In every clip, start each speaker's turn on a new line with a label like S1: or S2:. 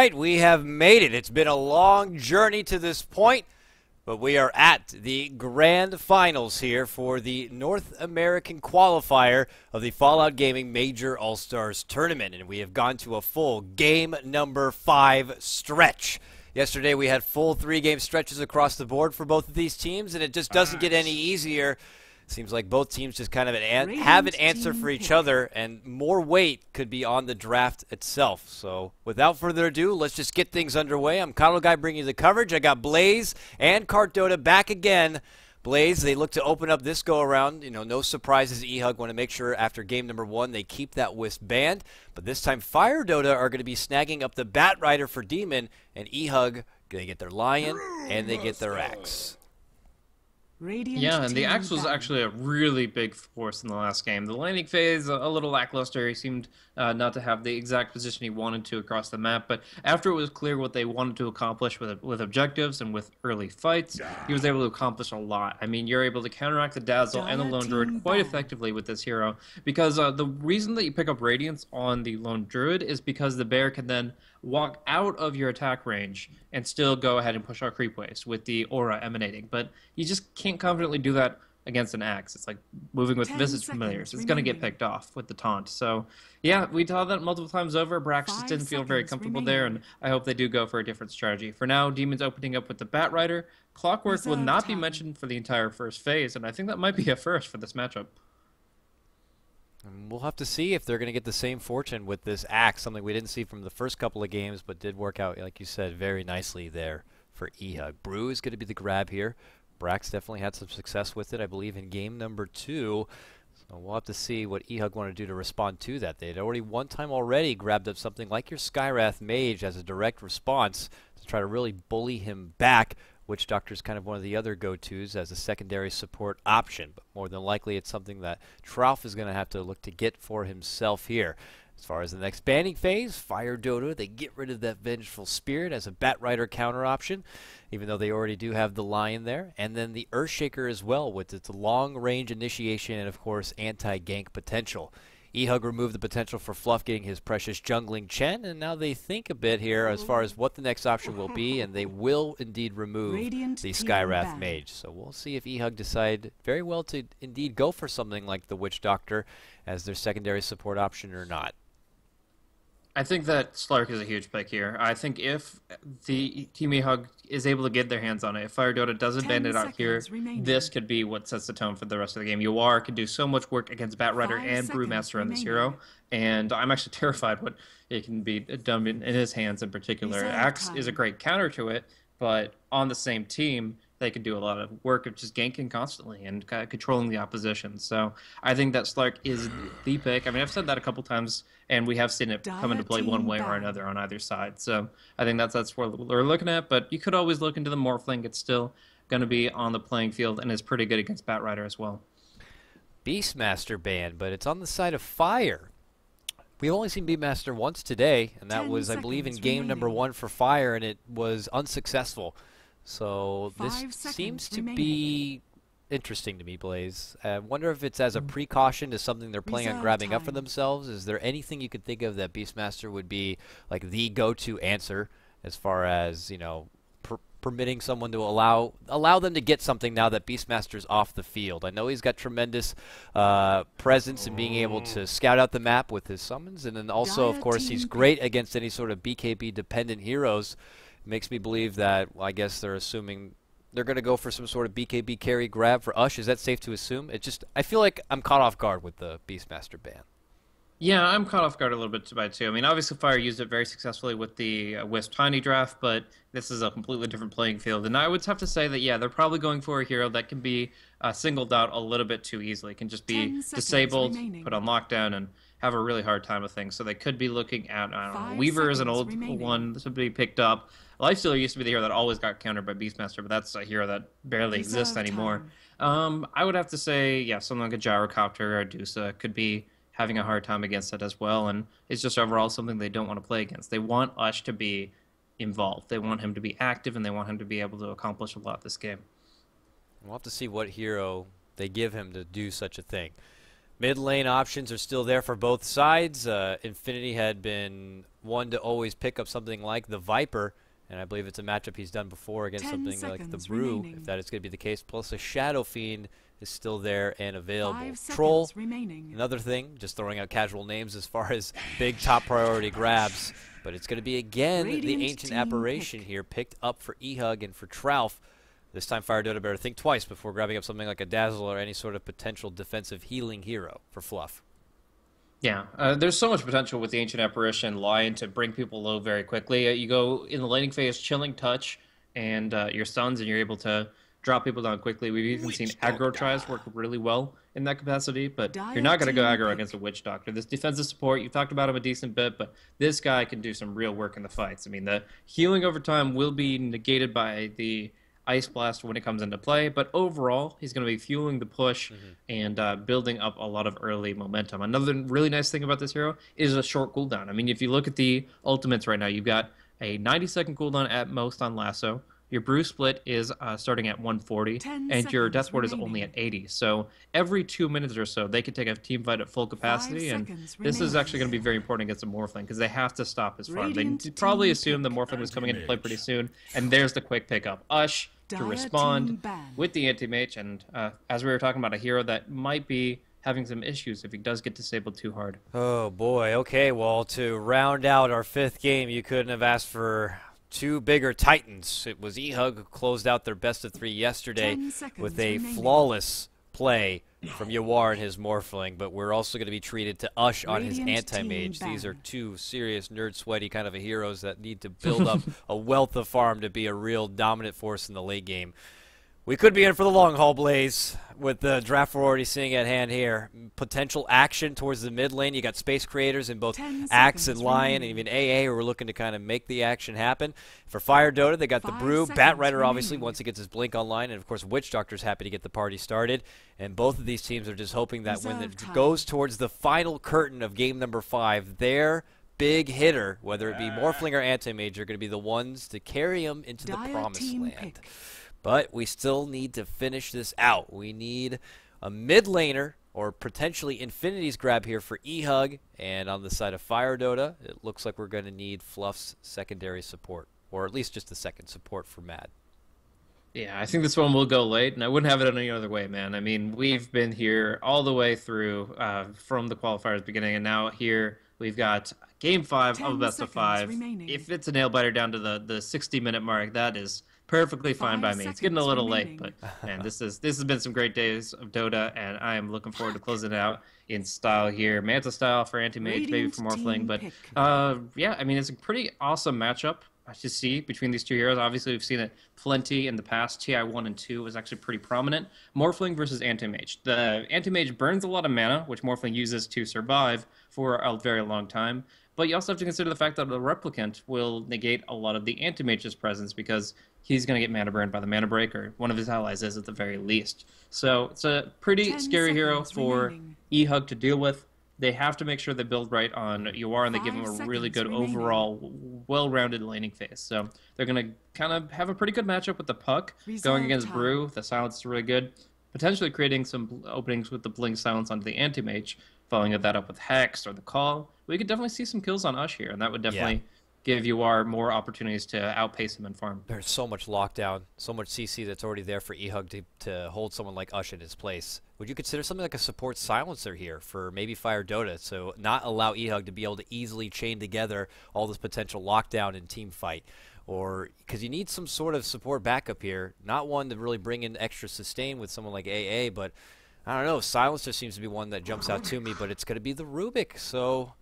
S1: Right, we have made it. It's been a long journey to this point, but we are at the grand finals here for the North American qualifier of the Fallout Gaming Major All Stars Tournament, and we have gone to a full game number five stretch. Yesterday we had full three game stretches across the board for both of these teams, and it just doesn't get any easier Seems like both teams just kind of an have an answer for each other, and more weight could be on the draft itself. So, without further ado, let's just get things underway. I'm KotLGuy bringing you the coverage. I got Blaze and CartDota back again. Blaze, they look to open up this go around. You know, no surprises. EHUG want to make sure after game number one they keep that Wisp banned. But this time, Fire Dota are going to be snagging up the Bat Rider for Demon, and EHUG they get their Lion and they get their Axe.
S2: Radiant yeah, and the axe was actually a really big force in the last game. The laning phase, a, little lackluster. He seemed uh, not to have the exact position he wanted to across the map, but after it was clear what they wanted to accomplish with with objectives and with early fights, he was able to accomplish a lot. I mean, you're able to counteract the Dazzle and the Lone Druid quite effectively with this hero, because uh, the reason that you pick up Radiance on the Lone Druid is because the bear can then walk out of your attack range and still go ahead and push out creep waves with the aura emanating. But you just can't confidently do that against an axe. It's like moving with visage familiars. It's going to get picked off with the taunt. So, yeah, we saw that multiple times over. Brax just didn't feel very comfortable remaining. there, and I hope they do go for a different strategy. For now, Demon's opening up with the Bat Rider. Clockwork will not time. be mentioned for the entire first phase, and I think that might be a first for this matchup.
S1: And we'll have to see if they're going to get the same fortune with this axe, something we didn't see from the first couple of games, but did work out, like you said, very nicely there for EHUG. Brew is going to be the grab here. Brax definitely had some success with it, I believe, in game number two. So we'll have to see what EHUG want to do to respond to that. They had already one time already grabbed up something like your Skywrath Mage as a direct response to try to really bully him back. Witch Doctor is kind of one of the other go-tos as a secondary support option, but more than likely it's something that Trouf is going to have to look to get for himself here. As far as the next banning phase, Fire Dota, they get rid of that Vengeful Spirit as a Batrider counter option, even though they already do have the Lion there. And then the Earthshaker as well, with its long range initiation and, of course, anti gank potential. EHUG removed the potential for Fluff getting his precious jungling Chen, and now they think a bit here as far as what the next option will be, and they will indeed remove Radiant the Skywrath Mage. So we'll see if EHUG decide very well to indeed go for something like the Witch Doctor as their secondary support option or not.
S2: I think that Slark is a huge pick here. I think if the Team EHUG is able to get their hands on it, if Fire Dota doesn't bend it out here, remaining. this could be what sets the tone for the rest of the game. Yawar can do so much work against Batrider and Brewmaster on this hero, and I'm actually terrified what it can be done in, in his hands in particular. Axe is a great counter to it, but on the same team, they could do a lot of work of just ganking constantly and kind of controlling the opposition. So I think that Slark is the pick. I mean, I've said that a couple times, and we have seen it come into play one way or another on either side. So I think that's that's what we're looking at. But you could always look into the Morphling. It's still going to be on the playing field and is pretty good against Batrider as well.
S1: Beastmaster band, but it's on the side of fire. We've only seen Beastmaster once today, and that was, I believe, in game remaining. number one for Fire, and it was unsuccessful. So Five this seems to remaining. be interesting to me, Blaze. I wonder if it's as a mm. precaution to something they're planning on grabbing time. up for themselves. Is there anything you could think of that Beastmaster would be like the go-to answer as far as you know per permitting someone to allow allow them to get something now that Beastmaster's off the field? I know he's got tremendous uh, presence in being able to scout out the map with his summons, and then also, of course, he's great against any sort of BKB dependent heroes makes me believe that well, I guess they're assuming they're going to go for some sort of BKB carry grab for Ush. Is that safe to assume? It just I feel like I'm caught off guard with the Beastmaster ban.
S2: Yeah, I'm caught off guard a little bit by it too. I mean, obviously Fire used it very successfully with the uh, Wisp Tiny draft, but this is a completely different playing field. And I would have to say that yeah, they're probably going for a hero that can be uh, singled out a little bit too easily. can just be disabled, remaining. put on lockdown, and have a really hard time with things. So they could be looking at I don't know. Weaver is an old remaining. one to be picked up. Lifestealer used to be the hero that always got countered by Beastmaster, but that's a hero that barely exists anymore. Um, I would have to say, yeah, something like a Gyrocopter or a Dusa could be having a hard time against it as well, and it's just overall something they don't want to play against. They want Ush to be involved. They want him to be active, and they want him to be able to accomplish a lot this game.
S1: We'll have to see what hero they give him to do such a thing. Mid lane options are still there for both sides. Uh, Infinity had been one to always pick up something like the Viper, and I believe it's a matchup he's done before against something like the Brew, remaining. if that is going to be the case. Plus, a Shadow Fiend is still there and available. Troll, remaining. another thing, just throwing out casual names as far as big top priority grabs. But it's going to be again Radiant the Ancient Apparition pick. here, picked up for Ehug and for Trouf. This time, Fire Dota better think twice before grabbing up something like a Dazzle or any sort of potential defensive healing hero for Fluff.
S2: Yeah, uh, there's so much potential with the Ancient Apparition Lion to bring people low very quickly. Uh, you go in the laning phase, Chilling Touch, and uh, your stuns, and you're able to drop people down quickly. We've even Witch seen aggro tries work really well in that capacity, but you're not going to go aggro against a Witch Doctor. This defensive support, you talked about him a decent bit, but this guy can do some real work in the fights. I mean, the healing over time will be negated by the Ice Blast when it comes into play, but overall, he's going to be fueling the push mm-hmm. and uh, building up a lot of early momentum. Another really nice thing about this hero is a short cooldown. I mean, if you look at the ultimates right now, you've got a 90 second cooldown at most on Lasso. Your brew split is uh, starting at 140, and your death ward is only at 80. So every two minutes or so, they can take a team fight at full capacity, and this is actually going to be very important against the Morphling because they have to stop his farm. They probably assume the Morphling was coming into play pretty soon, and there's the quick pickup. Ush to respond with the anti-mage, and uh, as we were talking about, a hero that might be having some issues if he does get disabled too hard.
S1: Oh boy. Okay. Well, to round out our fifth game, you couldn't have asked for two bigger titans. It was Ehug who closed out their best of three yesterday with a remaining. flawless play from Yawar and his Morphling, but we're also going to be treated to Ush on Radiant his Anti-Mage. These are two serious nerd sweaty kind of heroes that need to build up a wealth of farm to be a real dominant force in the late game. We could be in for the long haul, Blaze, with the draft we're already seeing at hand here. Potential action towards the mid lane. You got space creators in both Axe and Lion, and even AA who are looking to kind of make the action happen. For Fire Dota, they got Five the Brew, Bat Batrider obviously once he gets his Blink online, and of course Witch Doctor's happy to get the party started. And both of these teams are just hoping that Reserve when it time. goes towards the final curtain of game number five, their big hitter, whether it be Morphling or Anti-Mage, are going to be the ones to carry them into Dire the promised land. Pick. But we still need to finish this out. We need a mid laner or potentially Infinity's grab here for E-Hug. And on the side of Fire Dota, it looks like we're going to need Fluff's secondary support, or at least just the second support for Mad.
S2: Yeah, I think this one will go late, and I wouldn't have it any other way, man. I mean, we've been here all the way through uh, from the qualifiers beginning, and now here we've got game five of best of five. Remaining. If it's a nail biter down to the, the 60 minute mark, that is perfectly fine Five by me. It's getting a little remaining. late, but man, this is this has been some great days of Dota, and I am looking forward to closing it out in style here. Manta style for anti mage, maybe for Morphling, but uh, yeah, I mean it's a pretty awesome matchup to see between these two heroes. Obviously, we've seen it plenty in the past. TI one and two was actually pretty prominent. Morphling versus anti mage. The anti mage burns a lot of mana, which Morphling uses to survive for a very long time. But you also have to consider the fact that the replicant will negate a lot of the anti-mage's presence because he's going to get mana burned by the mana break, or one of his allies is at the very least. So it's a pretty scary hero for E-Hug to deal with. They have to make sure they build right on Yawar, and they give him a really good remaining. overall, well-rounded laning phase. So they're going to kind of have a pretty good matchup with the Puck Resolve going against time. Brew. The silence is really good. Potentially creating some openings with the Blink silence onto the anti-mage, following that up with Hex or the Call. We could definitely see some kills on Ush here, and that would definitely... Yeah give Yawar more opportunities to outpace him and farm.
S1: There's so much lockdown, so much CC that's already there for Ehug to, to hold someone like Ush in his place. Would you consider something like a support silencer here for maybe Fire Dota, so not allow Ehug to be able to easily chain together all this potential lockdown and team fight? Or because you need some sort of support backup here, not one to really bring in extra sustain with someone like AA, but I don't know. Silencer seems to be one that jumps out to me, but it's going to be the Rubick. So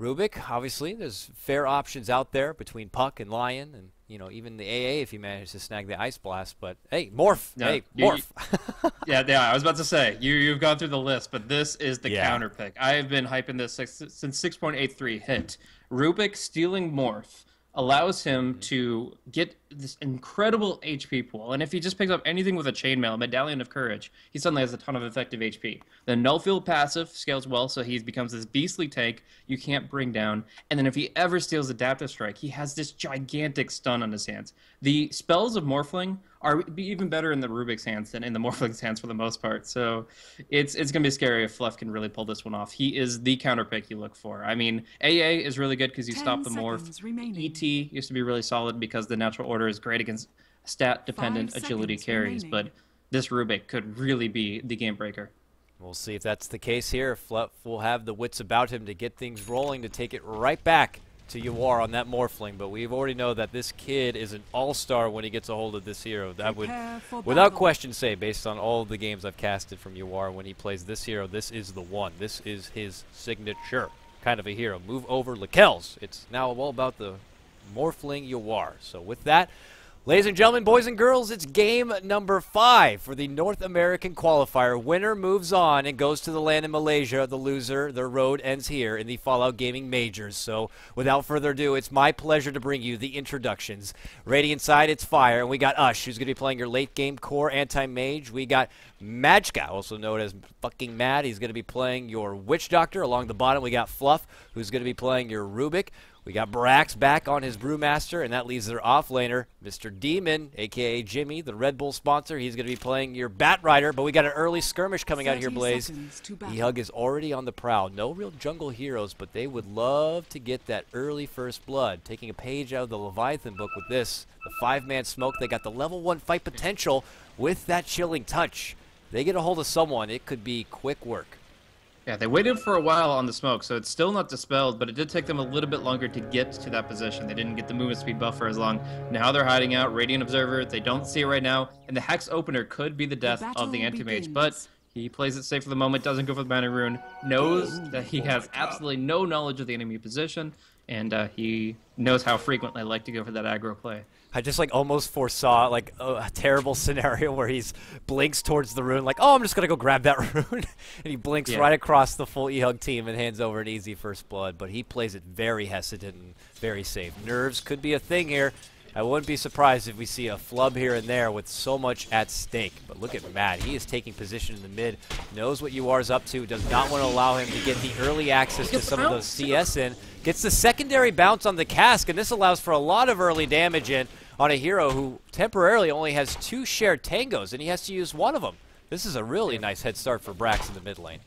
S1: Rubick, obviously, there's fair options out there between Puck and Lion, and you know even the AA if you manage to snag the Ice Blast. But hey, Morph, no, hey, you, Morph.
S2: Yeah, yeah. I was about to say you you've gone through the list, but this is the yeah. counter pick. I have been hyping this since 6.83 hit. Rubick stealing Morph allows him to get this incredible HP pool. And if he just picks up anything with a chainmail, Medallion of Courage, he suddenly has a ton of effective HP. The Nullfield passive scales well, so he becomes this beastly tank you can't bring down. And then if he ever steals Adaptive Strike, he has this gigantic stun on his hands. The spells of Morphling are even better in the Rubick's hands than in the Morphling's hands for the most part. So it's it's gonna be scary if Fluff can really pull this one off. He is the counter pick you look for. I mean, AA is really good because you stop the morph. Remaining. ET used to be really solid because the natural order is great against stat dependent agility carries, remaining. but this Rubick could really be the game breaker.
S1: We'll see if that's the case here. Fluff will have the wits about him to get things rolling to take it right back to Yawar on that Morphling, but we've already know that this kid is an all-star when he gets a hold of this hero. That would, without question, say based on all the games I've casted from Yawar when he plays this hero, this is the one. This is his signature kind of a hero. Move over Lakels. It's now all about the Morphling Yawar. So with that, Ladies and gentlemen, boys and girls, it's game number five for the North American qualifier. Winner moves on and goes to the land in Malaysia. The loser, their road ends here in the Fallout Gaming Majors. So, without further ado, it's my pleasure to bring you the introductions. Radiant side, it's Fire, and we got Ush, who's going to be playing your late game core anti mage. We got Majka, also known as fucking Mad. He's going to be playing your Witch Doctor. Along the bottom, we got Fluff, who's going to be playing your Rubick. We got Brax back on his Brewmaster, and that leaves their offlaner, Mr. Demon, a.k.a. Jimmy, the Red Bull sponsor. He's going to be playing your Bat Rider, but we got an early skirmish coming out here, Blaze. E-Hug is already on the prowl. No real jungle heroes, but they would love to get that early first blood. Taking a page out of the Leviathan book with this, the five-man smoke. They got the level one fight potential with that chilling touch. They get a hold of someone, it could be quick work.
S2: Yeah, they waited for a while on the smoke, so it's still not dispelled, but it did take them a little bit longer to get to that position. They didn't get the movement speed buff for as long. Now they're hiding out. Radiant Observer, they don't see it right now, and the Hex Opener could be the death the of the Anti-Mage, but he plays it safe for the moment, doesn't go for the Mana Rune, knows that he has absolutely no knowledge of the enemy position, and uh, he knows how frequently I like to go for that aggro play.
S1: I just like almost foresaw like a, a, terrible scenario where he's blinks towards the rune, like, oh, I'm just gonna go grab that rune, and he blinks yeah. right across the full E-Hug team and hands over an easy first blood. But he plays it very hesitant and very safe. Nerves could be a thing here. I wouldn't be surprised if we see a flub here and there with so much at stake. But look at Matt. He is taking position in the mid, knows what is up to, does not want to allow him to get the early access to some of those CS in. Gets the secondary bounce on the cask, and this allows for a lot of early damage in on a hero who temporarily only has two shared tangos, and he has to use one of them. This is a really nice head start for Brax in the mid lane.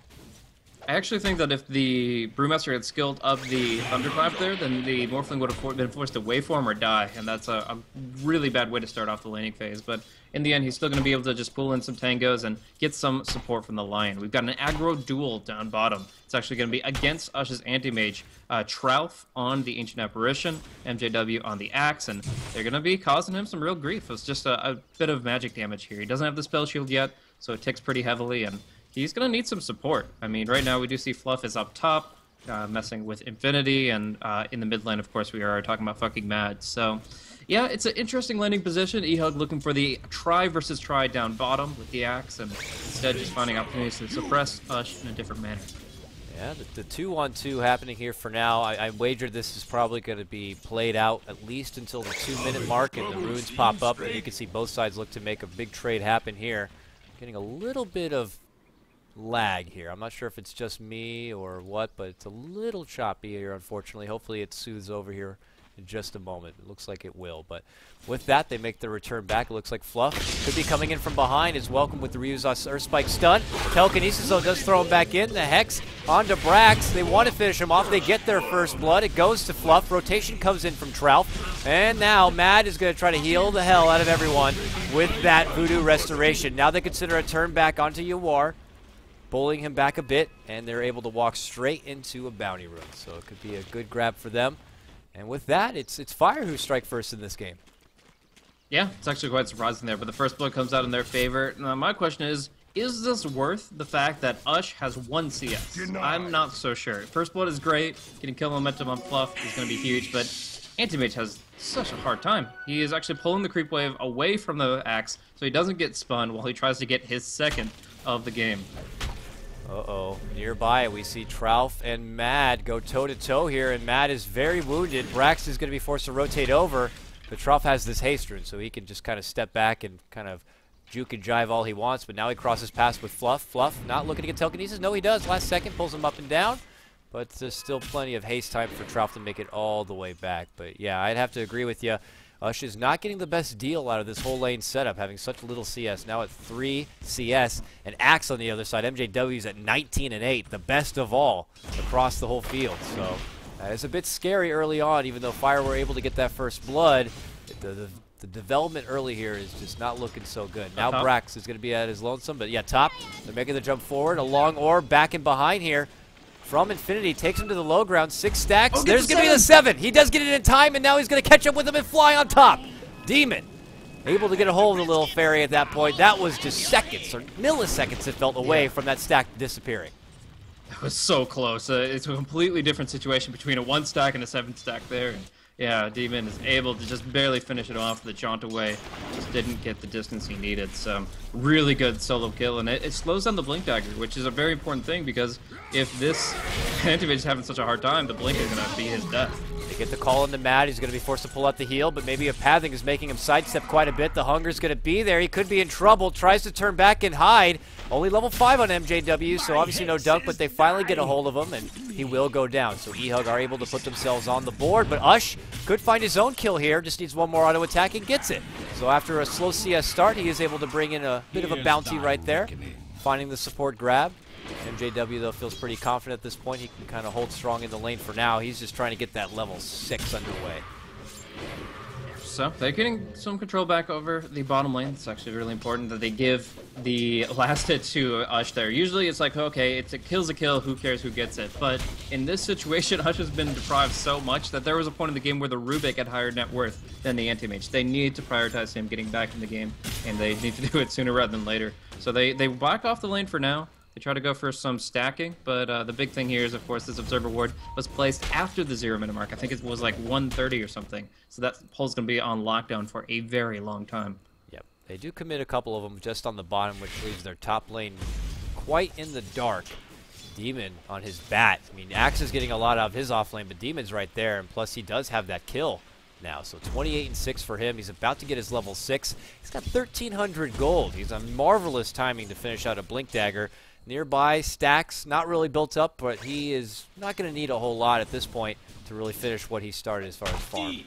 S2: I actually think that if the Brewmaster had skilled up the Thunderclap there, then the Morphling would have been forced to waveform or die, and that's a, a, really bad way to start off the laning phase. But in the end, he's still going to be able to just pull in some tangos and get some support from the Lion. We've got an aggro duel down bottom. It's actually going to be against Ush's Anti-Mage, uh, Trouth on the Ancient Apparition, MJW on the Axe, and they're going to be causing him some real grief. It's just a, a bit of magic damage here. He doesn't have the spell shield yet, so it ticks pretty heavily, and he's going to need some support. I mean, right now we do see Fluff is up top, uh, messing with Infinity, and uh, in the mid lane, of course, we are talking about fucking Mad. So, yeah, it's an interesting laning position. E-Hug looking for the try versus try down bottom with the axe, and instead just finding opportunities to suppress Ush in a different manner.
S1: Yeah, the, 2 on 2 happening here for now. I, I wager this is probably going to be played out at least until the two minute mark and the runes pop up. And you can see both sides look to make a big trade happen here. Getting a little bit of lag here. I'm not sure if it's just me or what, but it's a little choppy here, unfortunately. Hopefully it soothes over here in just a moment. It looks like it will. But with that, they make the return back. It looks like Fluff could be coming in from behind. Is welcome with the Ryu's Earth Spike stun. Telekinesis, though, does throw him back in. The Hex onto Brax. They want to finish him off. They get their first blood. It goes to Fluff. Rotation comes in from Trouth. And now Mad is going to try to heal the hell out of everyone with that Voodoo Restoration. Now they consider a turn back onto Yawar bullying him back a bit, and they're able to walk straight into a bounty rune. So it could be a good grab for them. And with that, it's it's Fire who strike first in this game.
S2: Yeah, it's actually quite surprising there, but the first blood comes out in their favor. Now, my question is, is this worth the fact that Ush has one CS? I'm not so sure. First blood is great. Getting kill momentum on Fluff is going to be huge, but Anti-Mage has such a hard time. He is actually pulling the creep wave away from the axe so he doesn't get spun while he tries to get his second of the game.
S1: Uh-oh. Nearby, we see Trouth and Mad go toe-to-toe -to -toe here, and Mad is very wounded. Brax is going to be forced to rotate over. But Trough has this haste rune, so he can just kind of step back and kind of juke and jive all he wants. But now he crosses past with Fluff. Fluff not looking to get telekinesis. No, he does. Last second, pulls him up and down. But there's still plenty of haste time for Trough to make it all the way back. But yeah, I'd have to agree with you. Ush is not getting the best deal out of this whole lane setup, having such little CS. Now at 3 CS, and Axe on the other side. MJW's at 19 and 8, the best of all across the whole field. So uh, it's a bit scary early on, even though Fire were able to get that first blood. The, the, the development early here is just not looking so good. Now uh -huh. Brax is going to be at his lonesome, but yeah, top. They're making the jump forward. A long orb back and behind here from Infinity, takes him to the low ground, six stacks. Oh, There's going to be the seven. He does get it in time, and now he's going to catch up with him and fly on top. Demon able to get a hold of the little fairy at that point. That was just seconds or milliseconds it felt away yeah. from that stack disappearing.
S2: That was so close. Uh, it's a completely different situation between a one stack and a seven stack there. Yeah, Demon is able to just barely finish it off. The jaunt away just didn't get the distance he needed. So really good solo kill, and it, it slows down the Blink Dagger, which is a very important thing because if this Anti-Mage is having such a hard time, the Blink is going to be his death.
S1: They get the call into Matt. He's going to be forced to pull out the heal, but maybe a pathing is making him sidestep quite a bit. The hunger's going to be there. He could be in trouble. Tries to turn back and hide. Only level 5 on MJW, so obviously no dunk, but they finally get a hold of him, and he will go down. So E-Hug are able to put themselves on the board, but Ush could find his own kill here. Just needs one more auto attack and gets it. So after a slow CS start, he is able to bring in a bit of a bounty right there, finding the support grab. MJW, though, feels pretty confident at this point. He can kind of hold strong in the lane for now. He's just trying to get that level 6 underway.
S2: So they're getting some control back over the bottom lane. It's actually really important that they give the last hit to Ush there. Usually it's like, okay, it's a kill's a kill, who cares who gets it. But in this situation, Ush has been deprived so much that there was a point in the game where the Rubick had higher net worth than the anti-mage. They need to prioritize him getting back in the game, and they need to do it sooner rather than later. So they, they back off the lane for now. They try to go for some stacking, but uh, the big thing here is, of course, this Observer Ward was placed after the zero minute mark. I think it was like 130 or something. So that pole's going to be on lockdown for a very long time.
S1: Yep. They do commit a couple of them just on the bottom, which leaves their top lane quite in the dark. Demon on his bat. I mean, Axe is getting a lot out of his off lane, but Demon's right there, and plus he does have that kill now. So 28 and 6 for him. He's about to get his level 6. He's got 1,300 gold. He's on marvelous timing to finish out a Blink Dagger. Nearby, Stacks, not really built up, but he is not going to need a whole lot at this point to really finish what he started as far as farm.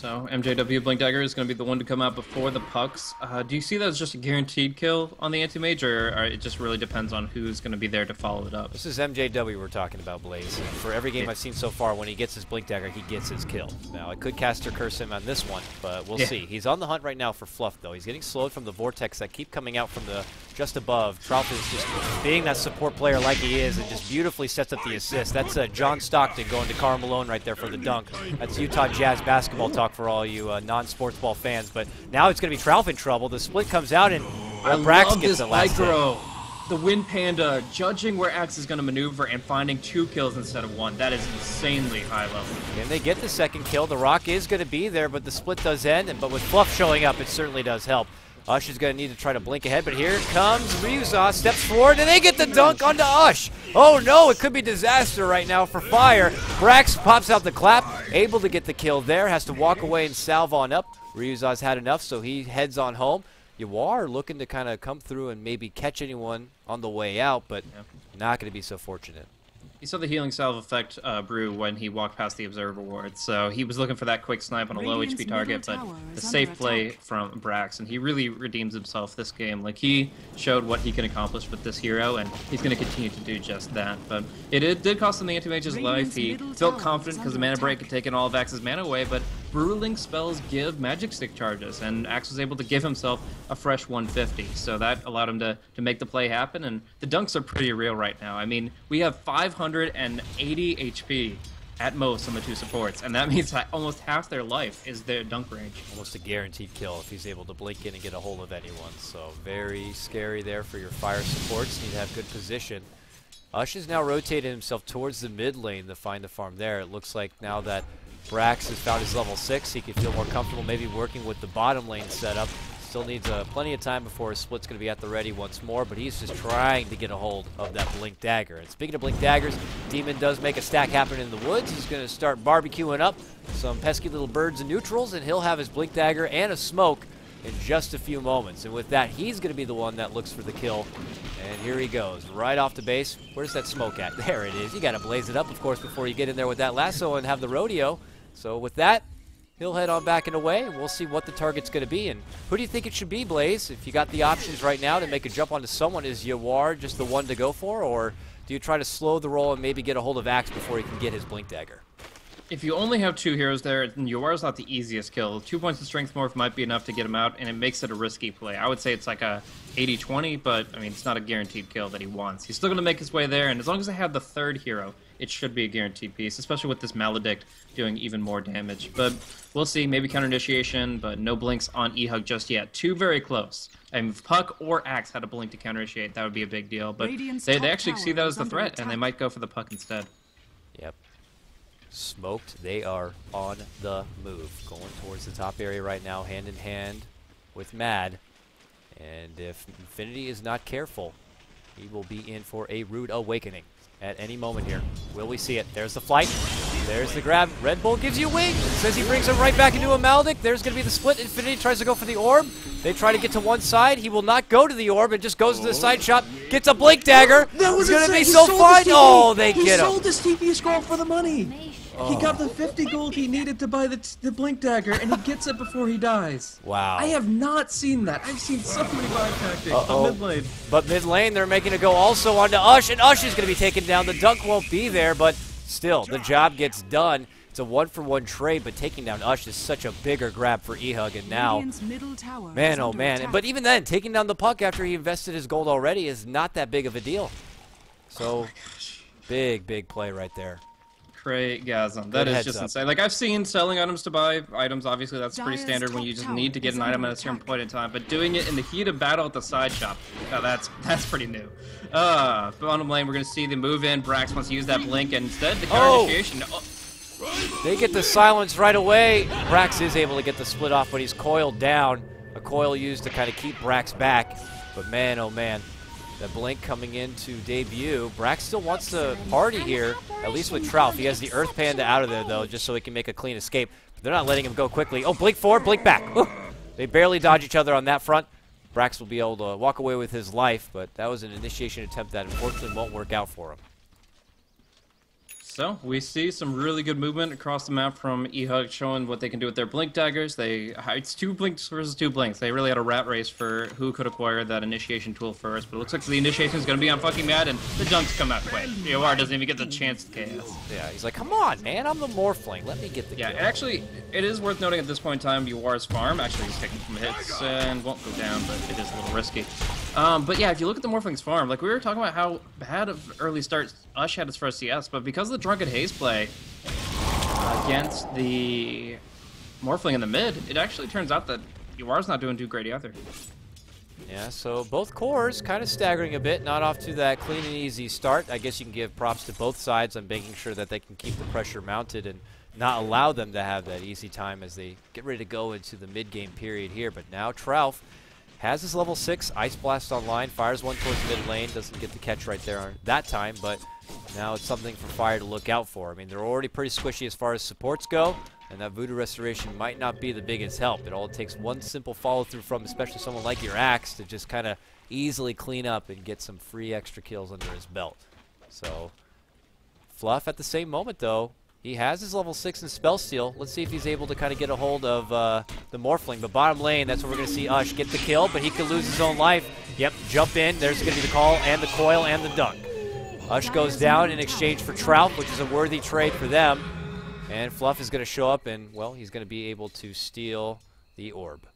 S2: So MJW Blink Dagger is going to be the one to come out before the pucks. Uh, do you see that as just a guaranteed kill on the anti-mage, or, or, it just really depends on who's going to be there to follow it up?
S1: This is MJW we're talking about, Blaze. For every game yeah. I've seen so far, when he gets his Blink Dagger, he gets his kill. Now, I could caster curse him on this one, but we'll yeah. see. He's on the hunt right now for Fluff, though. He's getting slowed from the Vortex that keep coming out from the just above. Trout is just being that support player like he is and just beautifully sets up the assist. That's uh, John Stockton going to Karl Malone right there for the dunk. That's Utah Jazz basketball talk for all you uh, non-sports ball fans. But now it's going to be Trout in trouble. The split comes out and uh, Brax gets the last micro. Hit.
S2: The Wind Panda judging where Axe is going to maneuver and finding two kills instead of one. That is insanely high level.
S1: And they get the second kill. The Rock is going to be there, but the split does end. But with Fluff showing up, it certainly does help. Ush is going to need to try to blink ahead, but here comes Ryuza, steps forward, and they get the dunk onto Ush. Oh no, it could be disaster right now for Fire. Brax pops out the clap, able to get the kill there, has to walk away and salve on up. Ryuza's had enough, so he heads on home. Yawar looking to kind of come through and maybe catch anyone on the way out, but not going to be so fortunate.
S2: He saw the healing salve effect uh, brew when he walked past the observer ward, so he was looking for that quick snipe on a low HP target, but the safe play from Brax, and he really redeems himself this game. Like, he showed what he can accomplish with this hero, and he's going to continue to do just that. But it, it did cost him the anti-mage's life. He felt confident because the mana break had taken all of Axe's mana away, but Brewlink spells give magic stick charges, and Axe was able to give himself a fresh 150. So that allowed him to, to make the play happen, and the dunks are pretty real right now. I mean, we have 580 HP at most on the two supports, and that means that almost half their life is their dunk range.
S1: Almost a guaranteed kill if he's able to blink in and get a hold of anyone. So very scary there for your fire supports. Need to have good position. Ush has now rotated himself towards the mid lane to find the farm there. It looks like now that Brax has found his level 6. He can feel more comfortable maybe working with the bottom lane setup. Still needs uh, plenty of time before his split's going to be at the ready once more, but he's just trying to get a hold of that Blink Dagger. And speaking of Blink Daggers, Demon does make a stack happen in the woods. He's going to start barbecuing up some pesky little birds and neutrals, and he'll have his Blink Dagger and a smoke in just a few moments. And with that, he's going to be the one that looks for the kill. And here he goes, right off the base. Where's that smoke at? There it is. You got to blaze it up, of course, before you get in there with that lasso and have the rodeo. So with that, he'll head on back and away. We'll see what the target's going to be. And who do you think it should be, Blaze? If you got the options right now to make a jump onto someone, is Yawar just the one to go for? Or do you try to slow the roll and maybe get a hold of Axe before he can get his Blink Dagger?
S2: If you only have two heroes there, then Yawar's not the easiest kill. Two points of strength morph might be enough to get him out, and it makes it a risky play. I would say it's like a 80-20, but I mean, it's not a guaranteed kill that he wants. He's still going to make his way there, and as long as I have the third hero, it should be a guaranteed piece, especially with this Maledict doing even more damage. But we'll see, maybe counter initiation, but no blinks on E-Hug just yet. Two very close. And if Puck or Axe had a blink to counter initiate, that would be a big deal. But they, they actually see that as the threat, attack. and they might go for the Puck instead.
S1: Yep smoked. They are on the move, going towards the top area right now, hand in hand with Mad. And if Infinity is not careful, he will be in for a rude awakening at any moment here. Will we see it? There's the flight. There's the grab. Red Bull gives you a wing. Says he brings him right back into a Maledict. There's going to be the split. Infinity tries to go for the orb. They try to get to one side. He will not go to the orb and just goes oh. to the side shot. Gets a Blink Dagger.
S3: That was
S1: going
S3: to
S1: be so fun. Oh, they
S3: he
S1: get
S3: him.
S1: He
S3: sold his TP scroll for the money. He got the 50 gold he needed to buy the, the Blink Dagger, and he gets it before he dies.
S1: Wow.
S3: I have not seen that. I've seen so many buy tactics uh -oh. mid lane.
S1: But mid lane, they're making a go also onto Ush, and Ush is going to be taken down. The dunk won't be there, but still, the job gets done. It's a one-for-one -one trade, but taking down Ush is such a bigger grab for Ehug, and now, man, oh man. Attack. But even then, taking down the puck after he invested his gold already is not that big of a deal. So, oh big, big play right there.
S2: Kreygasm. That Good is just up. insane. Like I've seen selling items to buy items. Obviously, that's pretty standard when you just need to get an item at a certain point in time. But doing it in the heat of battle at the side shop, that's that's pretty new. Uh, bottom lane, we're gonna see the move in. Brax wants to use that blink, and instead the counter oh. initiation. Oh.
S1: They get the silence right away. Brax is able to get the split off, but he's coiled down. A coil used to kind of keep Brax back. But man, oh man, the Blink coming in to debut. Brax still wants to party here, at least with Trout. He has the Earth Panda out of there, though, just so he can make a clean escape. But they're not letting him go quickly. Oh, Blink forward, Blink back. Ooh. They barely dodge each other on that front. Brax will be able to walk away with his life, but that was an initiation attempt that unfortunately won't work out for him.
S2: So we see some really good movement across the map from EHUG showing what they can do with their blink daggers. They it's two blinks versus two blinks. They really had a rat race for who could acquire that initiation tool first. But it looks like the initiation is going to be on fucking Mad, and the dunks come out quick. EOR doesn't even get the chance to KS.
S1: Yeah, he's like, come on, man, I'm the Morphling. Let me get the
S2: Yeah,
S1: kill.
S2: actually, it is worth noting at this point in time, UR's farm actually he's taking some hits and won't go down, but it is a little risky. Um, but yeah, if you look at the Morphling's farm, like we were talking about how bad of early starts Ush had his first CS, but because of the Drunken Haze play against the Morphling in the mid, it actually turns out that Yawar's not doing too great either.
S1: Yeah, so both cores kind of staggering a bit, not off to that clean and easy start. I guess you can give props to both sides on making sure that they can keep the pressure mounted and not allow them to have that easy time as they get ready to go into the mid-game period here. But now Trouf has his level 6 Ice Blast online, fires one towards mid lane, doesn't get the catch right there that time, but now it's something for Fire to look out for. I mean, they're already pretty squishy as far as supports go, and that Voodoo Restoration might not be the biggest help. It all takes one simple follow-through from especially someone like your Axe to just kind of easily clean up and get some free extra kills under his belt. So, Fluff at the same moment, though, he has his level 6 in Spell Steal. Let's see if he's able to kind of get a hold of uh, the Morphling. But bottom lane, that's where we're going to see Ush get the kill, but he could lose his own life. Yep, jump in. There's going to be the call and the coil and the dunk. Ush goes down in exchange for Trout, which is a worthy trade for them. And Fluff is going to show up, and, well, he's going to be able to steal the orb.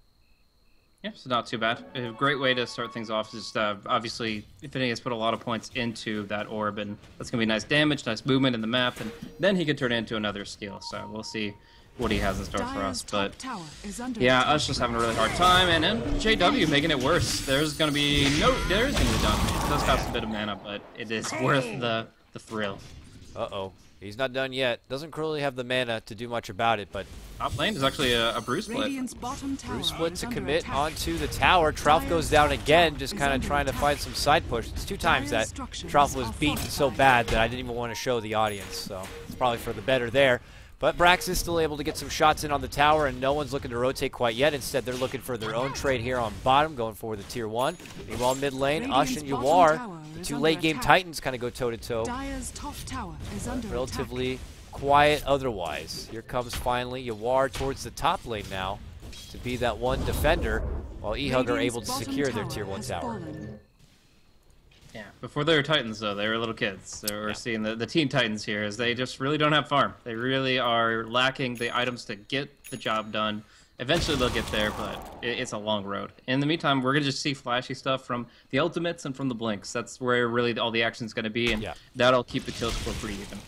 S2: Yeah, so not too bad. A great way to start things off is uh, obviously Infinity has put a lot of points into that orb, and that's going to be nice damage, nice movement in the map, and then he could turn it into another steal. So we'll see what he has in store for us. But yeah, us just having a really hard time, and then JW making it worse. There's going to be no, there's going to be done. It does cost a bit of mana, but it is worth the the thrill.
S1: Uh oh. He's not done yet. Doesn't really have the mana to do much about it, but
S2: top lane is actually a, a Bruce split.
S1: Bruce split to commit attack. onto the tower. Trouf goes down again, just kind of trying to find some side push. It's two times that Trouf was beaten so bad that I didn't even want to show the audience, so it's probably for the better there. But Brax is still able to get some shots in on the tower, and no one's looking to rotate quite yet. Instead, they're looking for their own trade here on bottom, going for the tier one. Meanwhile, mid lane, Ush and Yawar, the two late game Titans kind of go toe to toe. Relatively quiet otherwise. Here comes finally Yawar towards the top lane now to be that one defender, while EHUG are able to secure their tier one tower. Fallen.
S2: Yeah, before they were Titans, though, they were little kids. So we're yeah. seeing the, the teen Titans here as they just really don't have farm. They really are lacking the items to get the job done. Eventually they'll get there, but it, it's a long road. In the meantime, we're going to just see flashy stuff from the ultimates and from the blinks. That's where really all the action's going to be, and yeah. that'll keep the kill score pretty even.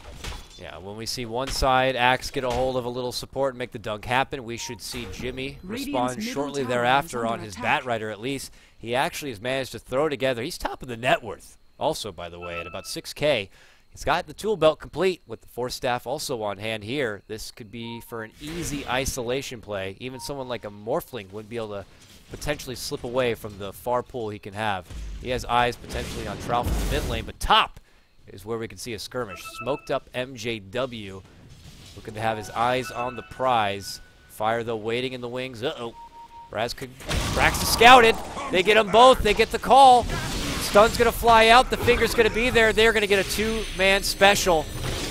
S1: Yeah, when we see one side Axe get a hold of a little support and make the dunk happen, we should see Jimmy respond shortly thereafter on his attack. Batrider at least. He actually has managed to throw together. He's top of the net worth, also, by the way, at about 6K. He's got the tool belt complete with the force staff also on hand here. This could be for an easy isolation play. Even someone like a Morphling wouldn't be able to potentially slip away from the far pool he can have. He has eyes potentially on Trout in the mid lane, but top is where we can see a skirmish. Smoked up MJW, looking to have his eyes on the prize. Fire, though, waiting in the wings. Uh-oh. Brax could, Brax is scouted. They get them both. They get the call. Stun's going to fly out. The finger's going to be there. They're going to get a two-man special.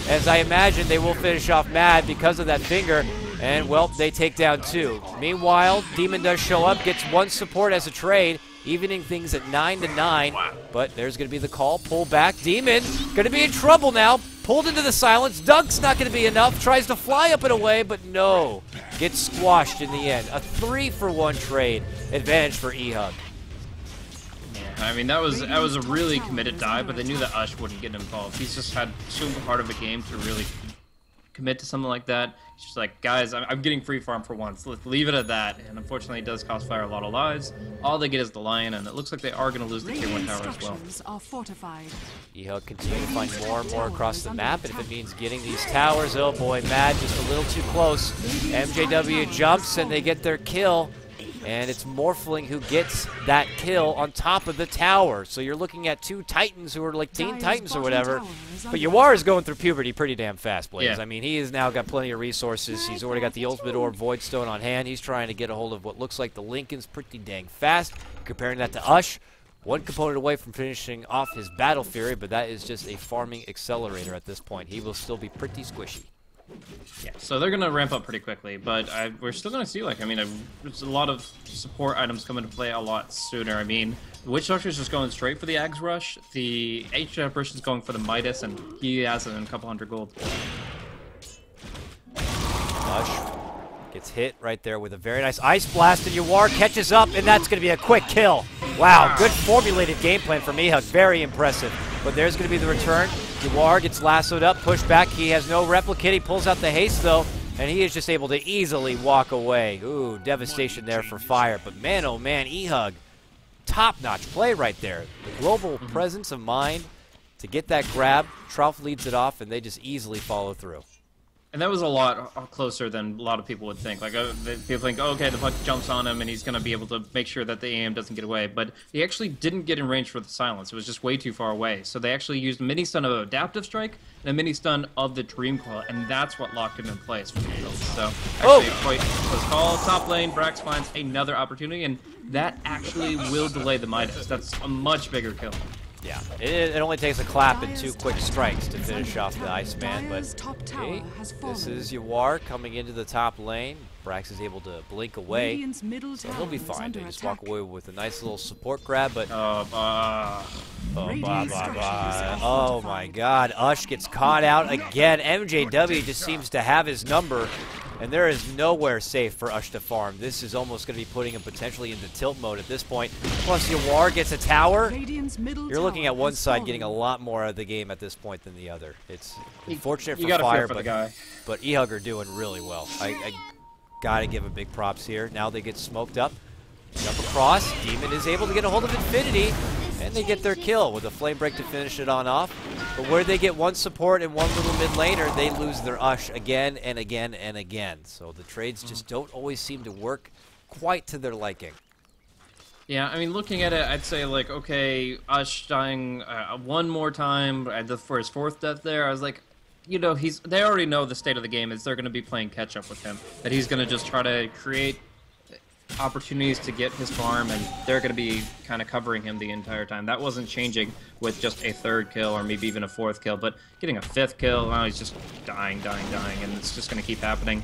S1: As I imagine, they will finish off Mad because of that finger. And, well, they take down two. Meanwhile, Demon does show up, gets one support as a trade, evening things at 9 to 9. But there's going to be the call. Pull back. Demon going to be in trouble now. Pulled into the silence. Dunk's not going to be enough. Tries to fly up and away, but no. Gets squashed in the end. A three for one trade advantage for EHUG.
S2: I mean, that was that was a really committed dive, but they knew that Ush wouldn't get involved. He's just had too hard of a game to really commit to something like that. It's just like, guys, I'm, I'm, getting free farm for once. Let's leave it at that. And unfortunately, it does cost Fire a lot of lives. All they get is the Lion, and it looks like they are going to lose the Tier 1 tower as well. Are fortified.
S1: EHUG continue to find more and more across the map, and if it means getting these towers, oh boy, Mad just a little too close. MJW jumps, and they get their kill. And it's Morphling who gets that kill on top of the tower. So you're looking at two Titans who are like Teen Titans or whatever. But Yawar is going through puberty pretty damn fast, Blaze. Yeah. I mean, he has now got plenty of resources. He's already got the Ultimate Orb Voidstone on hand. He's trying to get a hold of what looks like the Linkens pretty dang fast. Comparing that to Ush, one component away from finishing off his Battle Fury, but that is just a farming accelerator at this point. He will still be pretty squishy.
S2: Yeah, so they're gonna ramp up pretty quickly, but I, we're still gonna see like I mean, there's a lot of support items come into play a lot sooner. I mean, Witch Doctor is just going straight for the Ags Rush. The H person is going for the Midas, and he has a couple hundred gold.
S1: Rush gets hit right there with a very nice Ice Blast, and Yawar catches up, and that's gonna be a quick kill. Wow, ah. good formulated game plan from EHUG. Very impressive. But there's going to be the return. Yawar gets lassoed up, pushed back. He has no replicate. He pulls out the haste, though, and he is just able to easily walk away. Ooh, devastation there for Fire. But man, oh man, EHUG, top-notch play right there. The global mm-hmm. presence of mind to get that grab. Trouf leads it off, and they just easily follow through.
S2: And that was a lot closer than a lot of people would think. Like, uh, people think, oh, okay, the puck jumps on him and he's going to be able to make sure that the AM doesn't get away. But he actually didn't get in range for the silence. It was just way too far away. So they actually used a mini stun of Adaptive Strike and a mini stun of the Dream Coil, and that's what locked him in place for the. So, actually, oh. quite close call. Top lane, Brax finds another opportunity, and that actually will delay the Midas. That's a much bigger kill.
S1: Yeah, it, it, only takes a clap and two quick strikes to finish off the Iceman, but hey, this is Yawar coming into the top lane. Brax is able to blink away, so he'll be fine. They just walk away with a nice little support grab, but...
S2: Uh, uh,
S1: oh, bah, bah, bah. oh my god, Ush gets caught out again. MJW just seems to have his number and there is nowhere safe for Ush to farm. This is almost going to be putting him potentially into tilt mode at this point. Plus, Yawar gets a tower. You're looking at one side getting a lot more out of the game at this point than the other. It's unfortunate
S2: you
S1: for Fire,
S2: for
S1: but,
S2: guy.
S1: but EHUG are doing really well. I, I got to give a big props here. Now they get smoked up. Jump across. Demon is able to get a hold of Infinity. And they get their kill with a flame break to finish it on off. But where they get one support and one little mid laner, they lose their Ush again and again and again. So the trades just don't always seem to work quite to their liking.
S2: Yeah, I mean, looking at it, I'd say like, okay, Ush dying uh, one more time for his fourth death there. I was like, you know, he's they already know the state of the game is they're going to be playing catch up with him. That he's going to just try to create opportunities to get his farm, and they're going to be kind of covering him the entire time. That wasn't changing with just a third kill or maybe even a fourth kill, but getting a fifth kill, oh, he's just dying, dying, dying, and it's just going to keep happening.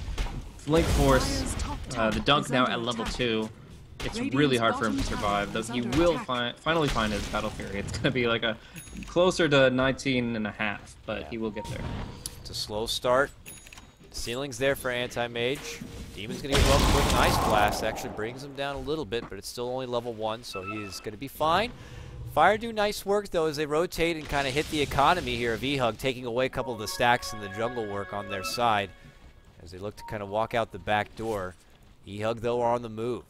S2: Link Force, uh, the dunk now at level 2. It's really hard for him to survive, though he will fi finally find his Battle Fury. It's going to be like a closer to 19 and a half, but he will get there.
S1: It's a slow start. Ceiling's there for Anti-Mage. Demon's going to get welcomed with an Ice Blast. Actually brings him down a little bit, but it's still only level 1, so he's going to be fine. Fire do nice work, though, as they rotate and kind of hit the economy here of E-Hug, taking away a couple of the stacks and the jungle work on their side as they look to kind of walk out the back door. E-Hug, though, are on the move.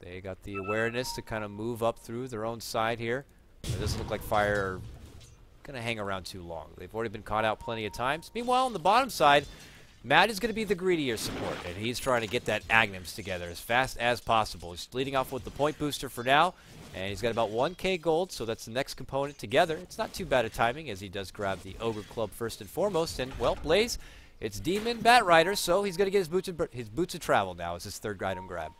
S1: They got the awareness to kind of move up through their own side here. It doesn't look like Fire going to hang around too long. They've already been caught out plenty of times. Meanwhile, on the bottom side, Matt is going to be the greedier support, and he's trying to get that Aghanim's together as fast as possible. He's leading off with the point booster for now, and he's got about 1k gold, so that's the next component together. It's not too bad a timing as he does grab the Ogre Club first and foremost, and, well, Blaze, it's Demon Batrider, so he's going to get his boots, of, his boots of travel now as his third item grab.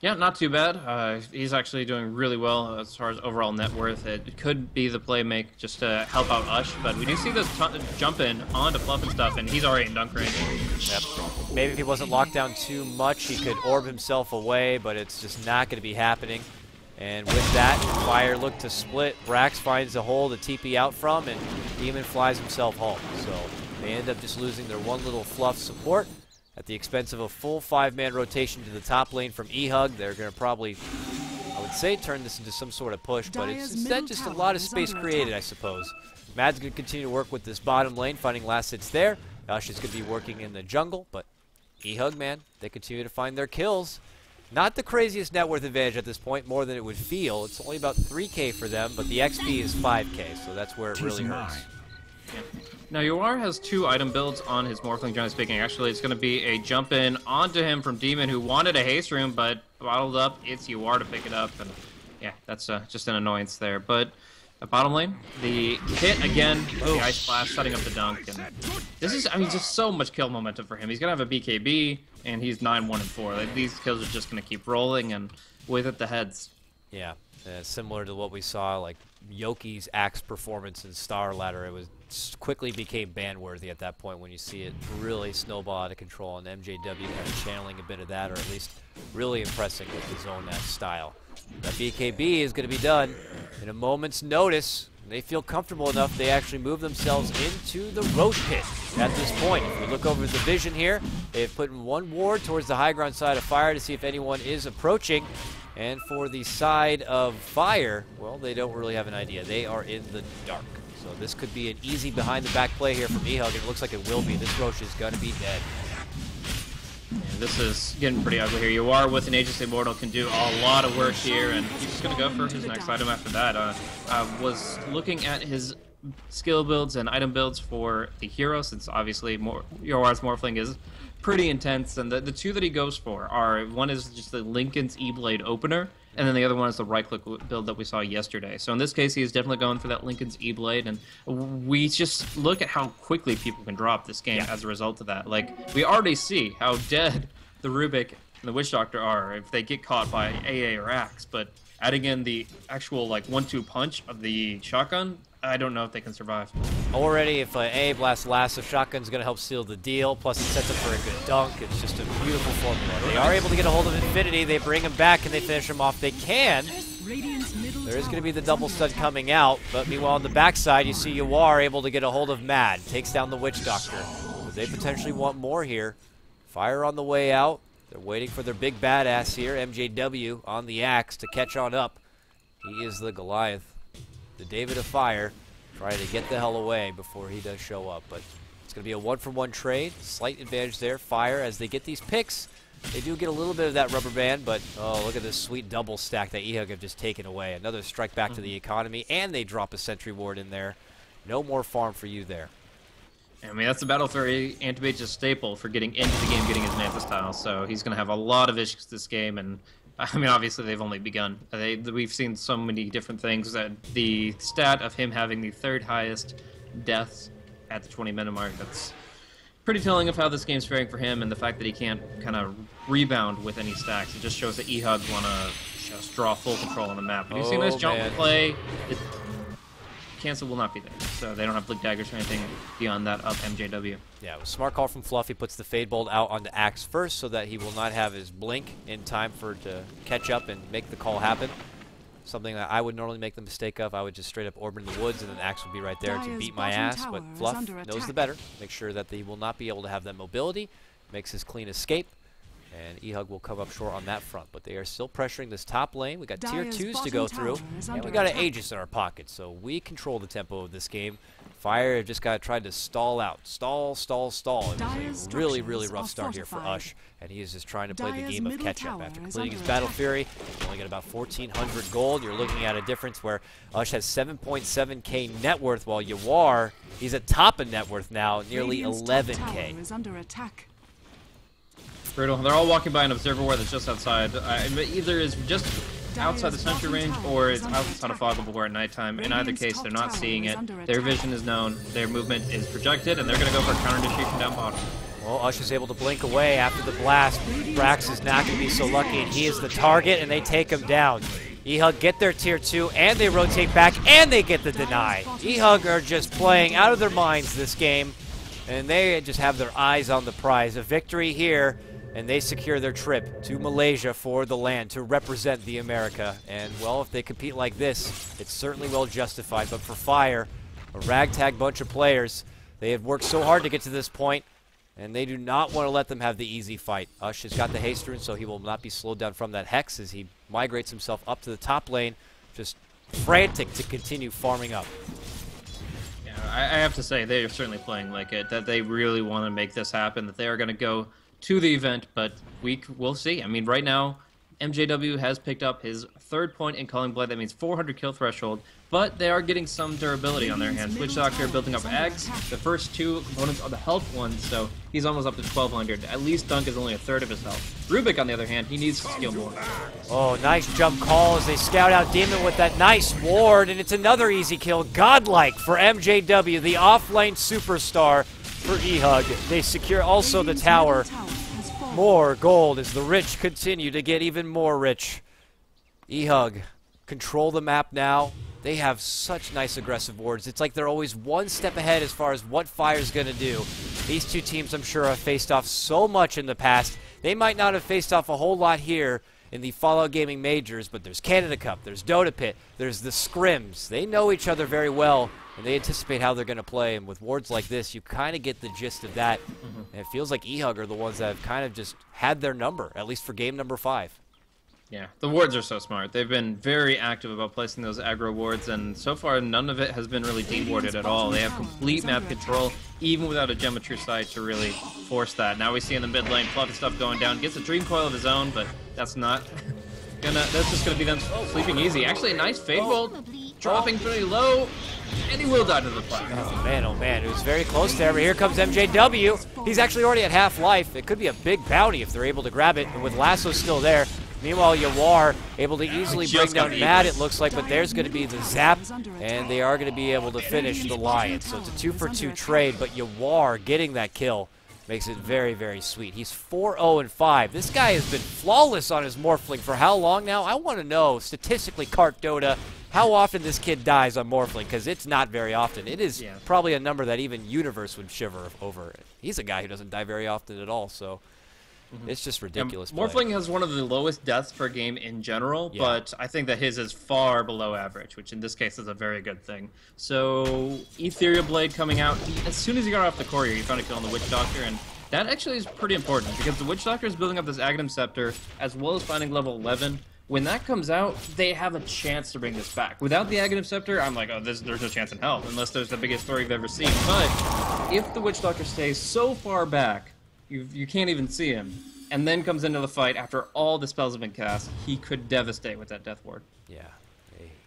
S2: Yeah, not too bad. Uh, he's actually doing really well as far as overall net worth. It could be the play make just to help out Ush, but we do see this jump in onto Fluff and stuff, and he's already in dunk range.
S1: Yep. Maybe if he wasn't locked down too much, he could orb himself away, but it's just not going to be happening. And with that, Fire look to split. Brax finds a hole to TP out from, and Demon flies himself home. So they end up just losing their one little Fluff support at the expense of a full five-man rotation to the top lane from E-Hug. They're going to probably, I would say, turn this into some sort of push, but it's instead just a lot of space created, I suppose. Mad's going to continue to work with this bottom lane, finding last hits there. Josh is going to be working in the jungle, but E-Hug, man, they continue to find their kills. Not the craziest net worth advantage at this point, more than it would feel. It's only about 3k for them, but the XP is 5k, so that's where it really hurts.
S2: Yeah. Now, Yawar has two item builds on his Morphling, generally speaking. Actually, it's going to be a jump in onto him from Demon, who wanted a haste rune, but bottled up. It's Yawar to pick it up, and yeah, that's uh, just an annoyance there. But uh, bottom lane, the hit again, the Ice Blast, setting up the dunk, and this is, I mean, just so much kill momentum for him. He's going to have a BKB, and he's 9-1 and 4. Like, these kills are just going to keep rolling, and with it, the heads.
S1: Yeah, uh, similar to what we saw, like Yoki's axe performance in Star Ladder. It was quickly became ban worthy at that point when you see it really snowball out of control and MJW kind of channeling a bit of that or at least really impressing with his own that style. That BKB is going to be done in a moment's notice. They feel comfortable enough they actually move themselves into the Rosh pit at this point. If we look over the vision here, they've put in one ward towards the high ground side of fire to see if anyone is approaching. And for the side of fire, well, they don't really have an idea. They are in the dark. So this could be an easy behind-the-back play here from EHUG, and it looks like it will be. This Rosh is going to be dead.
S2: This is getting pretty ugly here. Yawar with an Aegis Immortal can do a lot of work here, and he's just going to go for his next item after that. Uh, I was looking at his skill builds and item builds for the hero, since obviously Yawar's Morphling is pretty intense, and the, the two that he goes for are, one is just the Linken's E-Blade opener, and then the other one is the right-click build that we saw yesterday. So in this case, he is definitely going for that Linken's E-Blade, and we just look at how quickly people can drop this game yeah. as a result of that. Like, we already see how dead the Rubick and the Witch Doctor are if they get caught by AA or Axe, but adding in the actual, like, one-two punch of the shotgun, I don't know if they can survive.
S1: Already, if uh, A blasts last, the shotgun's going to help seal the deal. Plus, it sets up for a good dunk. It's just a beautiful formula. They are able to get a hold of Infinity. They bring him back, and they finish him off. They can. There is going to be the double stud coming out, but meanwhile on the backside, you see Yawar able to get a hold of Mad. Takes down the Witch Doctor. But they potentially want more here. Fire on the way out. They're waiting for their big badass here, MJW, on the axe to catch on up. He is the Goliath the David of Fire, trying to get the hell away before he does show up. But it's going to be a one-for-one trade. Slight advantage there. Fire, as they get these picks, They do get a little bit of that rubber band, but oh, look at this sweet double stack that EHUG have just taken away. Another strike back mm -hmm. to the mm-hmm. economy, and they drop a sentry ward in there. No more farm for you there.
S2: I mean, that's the Battle Fury Anti-Mage's staple for getting into the game, getting his Manta style. So he's going to have a lot of issues this game, and I mean, obviously they've only begun. They, we've seen so many different things. That the stat of him having the third highest deaths at the 20 minute mark, that's pretty telling of how this game's faring for him, and the fact that he can't kind of rebound with any stacks. It just shows that EHUG want to just draw full control on the map. Have you oh, seen this oh, jump man. play? It, cancel will not be there. So they don't have Blink Daggers or anything beyond that of MJW.
S1: Yeah, it smart call from Fluffy. Puts the Fade Bolt out onto Axe first so that he will not have his Blink in time for to catch up and make the call happen. Something that I would normally make the mistake of. I would just straight up orb in the woods and then Axe would be right there to beat my ass. But Fluff knows the better. Make sure that he will not be able to have that mobility. Makes his clean escape. And EHUG will come up short on that front, but they are still pressuring this top lane. We got Dire's tier 2s to go through, and we got an Aegis in our pocket, so we control the tempo of this game. Fire just got tried to stall out. Stall, stall, stall. It was a really, really rough start here for Ush, and he is just trying to play Dyer's the game of catch-up. After completing his Battle Fury, only got about 1,400 gold. You're looking at a difference where Ush has 7.7k net worth, while Yawar, he's at top of net worth now, nearly 11k
S2: brutal. They're all walking by an observer ward that's just outside. Uh, either is just outside the sentry range or it's outside of Fog of War at nighttime. In either case, they're not seeing it. Their vision is known, their movement is projected, and they're going to go for a counter initiation down bottom.
S1: Well, Ush is able to blink away after the blast. Brax is not going to be so lucky, and he is the target, and they take him down. E-Hug get their tier 2, and they rotate back, and they get the deny. E-Hug are just playing out of their minds this game, and they just have their eyes on the prize. A victory here and they secure their trip to Malaysia for the LAN to represent the America. And, well, if they compete like this, it's certainly well justified. But for Fire, a ragtag bunch of players, they have worked so hard to get to this point, and they do not want to let them have the easy fight. Ush has got the haste rune, so he will not be slowed down from that Hex as he migrates himself up to the top lane, just frantic to continue farming up.
S2: Yeah, I, have to say, they are certainly playing like it, that they really want to make this happen, that they are going to go to the event, but we will see. I mean, right now, MJW has picked up his third point in Culling Blade. That means 400 kill threshold, but they are getting some durability on their hands. Witch Doctor building up Aghs. The first two components are the health ones, so he's almost up to 1200. At least Dunk is only a third of his health. Rubick, on the other hand, he needs to skill more.
S1: Oh, nice jump call as they scout out Demon with that nice ward, and it's another easy kill. Godlike for MJW, the offlane superstar for EHUG. They secure also the tower. More gold as the rich continue to get even more rich. EHUG control the map now. They have such nice aggressive wards. It's like they're always one step ahead as far as what Fire's going to do. These two teams, I'm sure, have faced off so much in the past. They might not have faced off a whole lot here in the Fallout Gaming Majors, but there's Canada Cup, there's Dota Pit, there's the Scrims. They know each other very well, and they anticipate how they're going to play. And with wards like this, you kind of get the gist of that. Mm -hmm. And it feels like EHUG are the ones that have kind of just had their number, at least for game number five.
S2: Yeah, the wards are so smart. They've been very active about placing those aggro wards, and so far none of it has been really dewarded at all. They have complete map control, even without a Gem of True Sight to really force that. Now we see in the mid lane, fluffy stuff going down. Gets a Dream Coil of his own, but that's not gonna. That's just gonna be them sleeping easy. Actually, a nice Fade Bolt, dropping pretty low. And he will die to the fire.
S1: Oh, man, oh, man. It was very close there, but here comes MJW. He's actually already at half life. It could be a big bounty if they're able to grab it. And with Lasso still there, Meanwhile, Yawar able to easily bring down Mad, it looks like, but there's going to be the zap, and they are going to be able to finish the Lion. So it's a two-for-two 2 trade, but Yawar getting that kill makes it very, very sweet. He's 4-0-5. This guy has been flawless on his Morphling for how long now? I want to know, statistically, Cart Dota, how often this kid dies on Morphling, because it's not very often. It is yeah. probably a number that even Universe would shiver over. He's a guy who doesn't die very often at all, so... Mm -hmm. It's just ridiculous.
S2: Yeah, Morphling has one of the lowest deaths per game in general, yeah. but I think that his is far below average, which in this case is a very good thing. So, Ethereal Blade coming out, as soon as he got off the courier, he found a kill on the Witch Doctor, and that actually is pretty important, because the Witch Doctor is building up this Aghanim Scepter, as well as finding level 11. When that comes out, they have a chance to bring this back. Without the Aghanim Scepter, I'm like, oh, this, there's no chance in hell, unless there's the biggest story you've ever seen. But if the Witch Doctor stays so far back, you you can't even see him. and then comes into the fight after all the spells have been cast, he could devastate with that Death Ward.
S1: Yeah,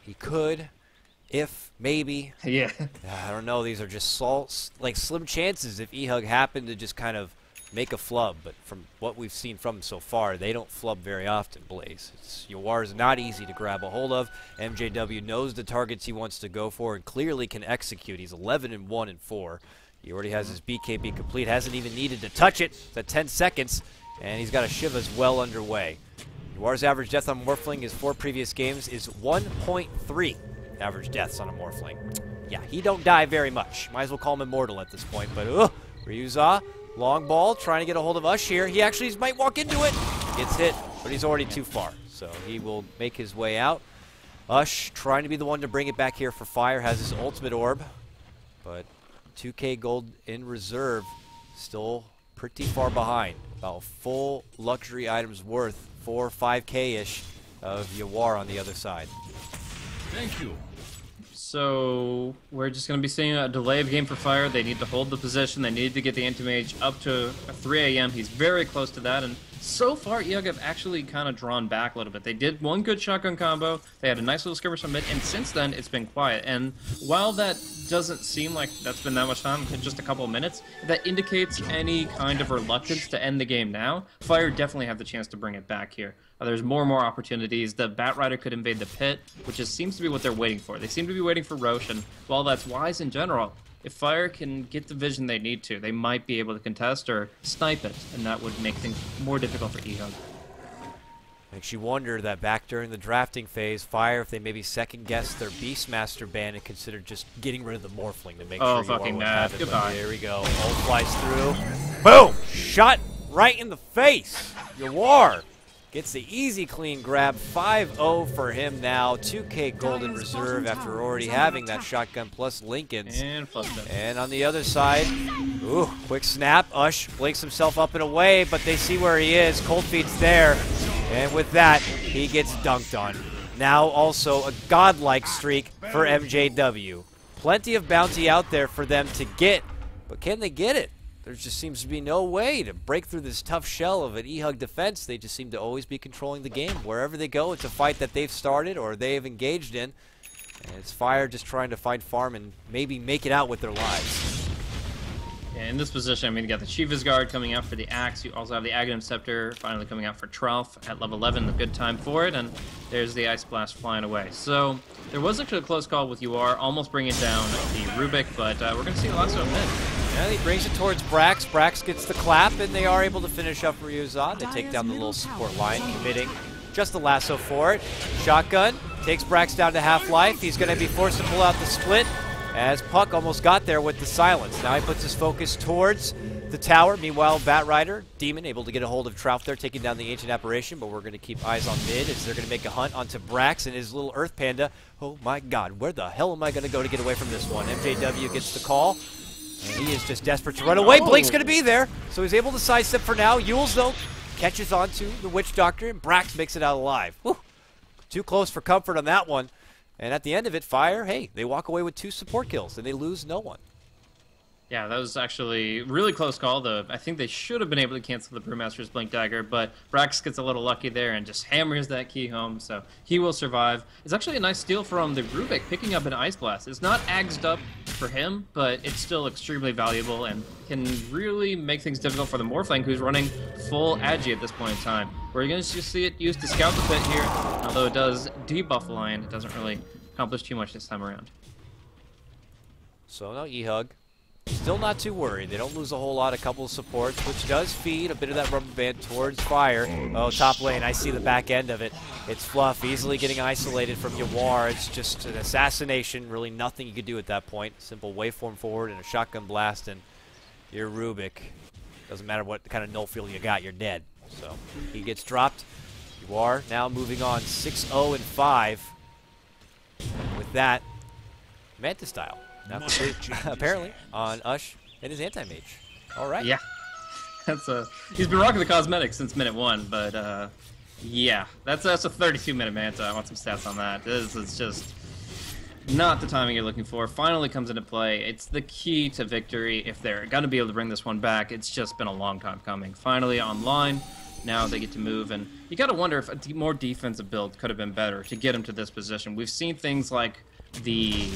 S1: he could, if maybe.
S2: Yeah.
S1: I don't know. These are just salts, like slim chances if Ehug happened to just kind of make a flub. But from what we've seen from them so far, they don't flub very often. Blaze. It's, is not easy to grab a hold of. MJW knows the targets he wants to go for and clearly can execute. He's 11 and 1 and 4. He already has his BKB complete. Hasn't even needed to touch it. At 10 seconds, and he's got a Shiva's well underway. Yawar's average death on Morphling his four previous games is 1.3 average deaths on a Morphling. Yeah, he don't die very much. Might as well call him immortal at this point. But, ugh, Ryuza, long ball, trying to get a hold of Ush here. He actually might walk into it. Gets hit, but he's already too far. So he will make his way out. Ush trying to be the one to bring it back here for Fire. Has his ultimate orb. But 2k gold in reserve. Still pretty far behind. About full luxury items worth 4 5k-ish of Yawar on the other side.
S4: Thank you.
S2: So we're just going to be seeing a delay of game for Fire. They need to hold the position. They need to get the anti-mage up to 3 a.m. He's very close to that, and so far, E-Hug have actually kind of drawn back a little bit. They did one good shotgun combo, they had a nice little skirmish on mid, and since then, it's been quiet. And while that doesn't seem like that's been that much time, just a couple of minutes, that indicates any kind of reluctance to end the game now. Fire definitely have the chance to bring it back here. Uh, there's more and more opportunities. The Batrider could invade the pit, which is, seems to be what they're waiting for. They seem to be waiting for Rosh, and while that's wise in general, if Fire can get the vision they need to, they might be able to contest or snipe it, and that would make things more difficult for EHUG.
S1: Makes you wonder that back during the drafting phase, Fire, if they maybe second guess their Beastmaster ban and consider just getting rid of the Morphling to make
S2: oh,
S1: sure
S2: fucking
S1: you are
S2: Goodbye.
S1: There we go. Ult flies through. Boom! Shot right in the face. Yawar Gets the easy clean grab. 5-0 for him now. 2k golden reserve after already having that shotgun plus Linken's.
S2: And
S1: And on the other side, ooh, quick snap. Ush blinks himself up and away, but they see where he is. Cold feet's there. And with that, he gets dunked on. Now also a godlike streak for MJW. Plenty of bounty out there for them to get, but can they get it? There just seems to be no way to break through this tough shell of an E-Hug defense. They just seem to always be controlling the game. Wherever they go, it's a fight that they've started or they've engaged in. And it's Fire just trying to find farm and maybe make it out with their lives.
S2: Yeah, in this position, I mean, you got the Shiva's Guard coming out for the Axe. You also have the Aghanim Scepter finally coming out for Tralf at level 11. A good time for it. And there's the Ice Blast flying away. So there was actually a close call with Yawar, almost bringing down the Rubick, but uh, we're going to see lots of mid.
S1: Yeah, he brings it towards Brax. Brax gets the clap, and they are able to finish up Ryuzan. They take down the little support line, committing just the lasso for it. Shotgun takes Brax down to half-life. He's going to be forced to pull out the split as Puck almost got there with the silence. Now he puts his focus towards the tower. Meanwhile, Batrider, Demon, able to get a hold of Trout there, taking down the Ancient Apparition, but we're going to keep eyes on mid as they're going to make a hunt onto Brax and his little Earth Panda. Oh my god, where the hell am I going to go to get away from this one? MJW gets the call. And he is just desperate to run away. Oh. Blake's going to be there, so he's able to sidestep for now. Yules, though, catches onto the Witch Doctor, and Brax makes it out alive. Whew. Too close for comfort on that one. And at the end of it, Fire, hey, they walk away with two support kills, and they lose no one.
S2: Yeah, that was actually really close call. Though I think they should have been able to cancel the Brewmaster's Blink Dagger, but Brax gets a little lucky there and just hammers that key home, so he will survive. It's actually a nice steal from the Rubick, picking up an Ice Blast. It's not agsed up for him, but it's still extremely valuable and can really make things difficult for the Morphling, who's running full Agi at this point in time. We're going to see it used to scout the pit here, although it does debuff Lion. It doesn't really accomplish too much this time around.
S1: So no E-Hug. Still not too worried. They don't lose a whole lot. A couple of supports, which does feed a bit of that rubber band towards Fire. Oh, top lane. I see the back end of it. It's Fluff easily getting isolated from Yawar. It's just an assassination. Really nothing you could do at that point. Simple waveform forward and a shotgun blast, and you're Rubick. Doesn't matter what kind of null field you got, you're dead. So he gets dropped. Yawar now moving on 6-0 and 5. with that, Manta style. apparently, on Ush and his anti-mage. All right.
S2: Yeah. That's a. He's been rocking the cosmetics since minute one, but uh, yeah, that's that's a 32 minute manta. I want some stats on that. This is just not the timing you're looking for. Finally comes into play. It's the key to victory if they're going to be able to bring this one back. It's just been a long time coming. Finally online. now they get to move, and you got to wonder if a more defensive build could have been better to get him to this position. We've seen things like the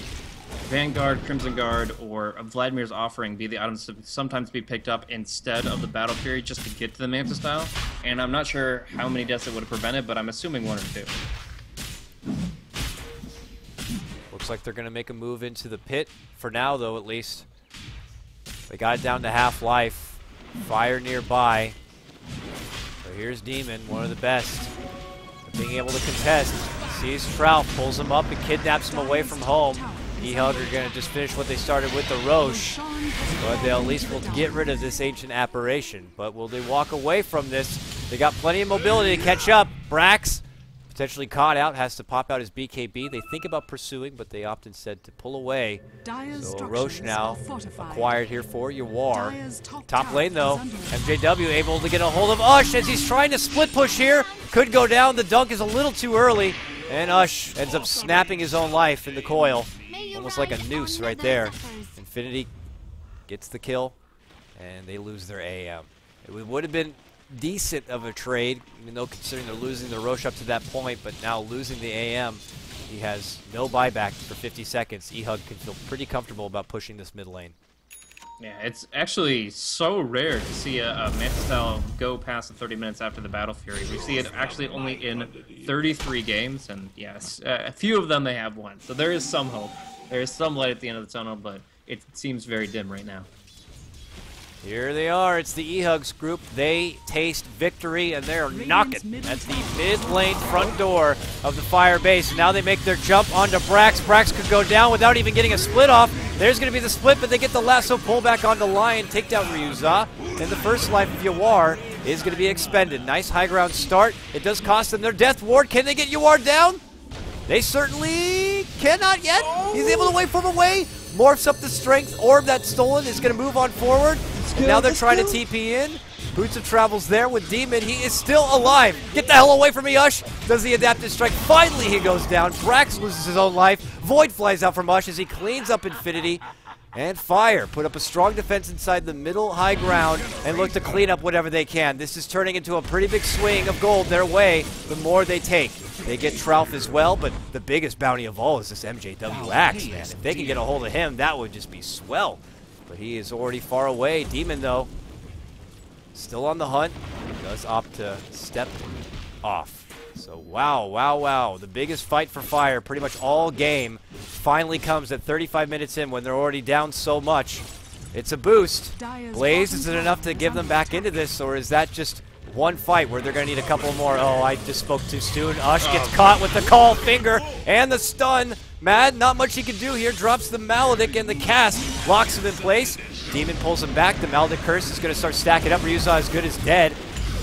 S2: Vanguard, Crimson Guard, or Vladimir's offering be the items to sometimes be picked up instead of the battle fury just to get to the Manta style. And I'm not sure how many deaths it would have prevented, but I'm assuming one or two.
S1: Looks like they're going to make a move into the pit for now, though, at least. They got it down to half life. Fire nearby. So here's Demon, one of the best. Being able to contest. Sees Trout, pulls him up and kidnaps him away from home. E-Hug are going to just finish what they started with the Rosh. But they'll at least will get rid of this ancient apparition. But will they walk away from this? They got plenty of mobility to catch up. Brax potentially caught out, has to pop out his BKB. They think about pursuing, but they opt instead to pull away. So Rosh now acquired here for Yawar. Top, top lane though, MJW able to get a hold of Ush as he's trying to split push here. Could go down, the dunk is a little too early. And Ush ends up snapping his own life in the coil. Almost like a noose right there. Infinity gets the kill, and they lose their AM. It would have been decent of a trade, even though considering they're losing the Rosh up to that point, but now losing the AM, he has no buyback for 50 seconds. E-Hug can feel pretty comfortable about pushing this mid lane.
S2: Yeah, it's actually so rare to see a, a Manta go past the 30 minutes after the Battle Fury. We see it actually only in 33 games, and yes, a few of them they have won. So there is some hope. There is some light at the end of the tunnel, but it seems very dim right now.
S1: Here they are. It's the E-Hugs group. They taste victory, and they're knocking at the mid lane front door of the Fire base. Now they make their jump onto Brax. Brax could go down without even getting a split off. There's going to be the split, but they get the lasso pull back onto Lion, take down Ryuza. And the first life of Yawar is going to be expended. Nice high ground start. It does cost them their death ward. Can they get Yawar down? They certainly cannot yet. He's able to wait from away. Morphs up the strength. Orb that's stolen is going to move on forward. Now they're trying to TP in. Boots of Travel's there with Demon. He is still alive. Get the hell away from me, Ush. Does the adaptive strike. Finally, he goes down. Brax loses his own life. Void flies out from Ush as he cleans up Infinity. And Fire put up a strong defense inside the middle high ground and look to clean up whatever they can. This is turning into a pretty big swing of gold their way the more they take. They get Trout as well, but the biggest bounty of all is this MJW Axe, man. If they can get a hold of him, that would just be swell. But he is already far away. Demon, though, still on the hunt. Does opt to step off. So, wow, wow, wow. The biggest fight for Fire pretty much all game finally comes at 35 minutes in when they're already down so much. It's a boost. Blaze, is it enough to give them back into this, or is that just one fight where they're going to need a couple more? Oh, I just spoke too soon. Ush gets oh, caught with the call finger and the stun. Mad, not much he can do here. Drops the Maledict and the cast. Locks him in place. Demon pulls him back. The Maledict curse is going to start stacking up. Ryuza is good as dead.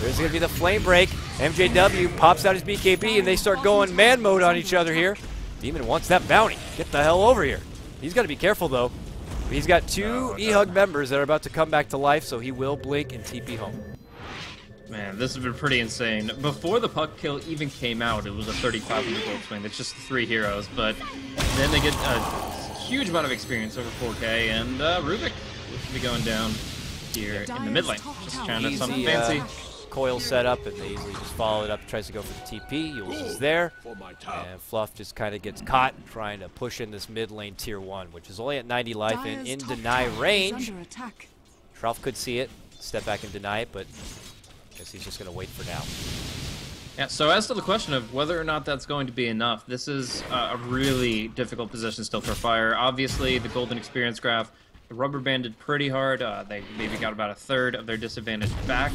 S1: There's going to be the flame break. MJW pops out his BKB and they start going man mode on each other here. Demon wants that bounty. Get the hell over here. He's got to be careful though. He's got two E-Hug members that are about to come back to life, so he will blink and TP home.
S2: Man, this has been pretty insane. Before the puck kill even came out, it was a 3,500 gold swing. It's just three heroes, but then they get a huge amount of experience over 4K, and uh, Rubick will be going down here in the mid lane. Just trying to something fancy. Uh,
S1: coil set up, and they easily just follow it up, tries to go for the TP. Yules is there, and Fluff just kind of gets caught trying to push in this mid lane tier 1, which is only at 90 life and in deny range. Trough could see it, step back and deny it, but I guess he's just going to wait for now.
S2: Yeah, so as to the question of whether or not that's going to be enough, this is uh, a really difficult position still for Fire. Obviously, the Golden Experience graph, the rubber banded pretty hard. Uh, they maybe got about a third of their disadvantage back.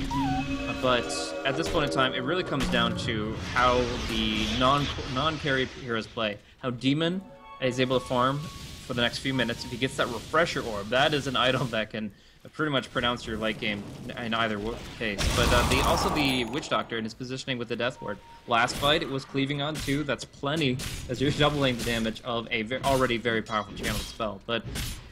S2: but at this point in time, it really comes down to how the non, non-carry heroes play. How Demon is able to farm for the next few minutes. If he gets that Refresher Orb, that is an item that can pretty much pronounce your late game in either case. But uh, the, also the Witch Doctor and his positioning with the Death Ward. Last fight, it was cleaving on two. That's plenty, as you're doubling the damage of a ve already very powerful channel spell. But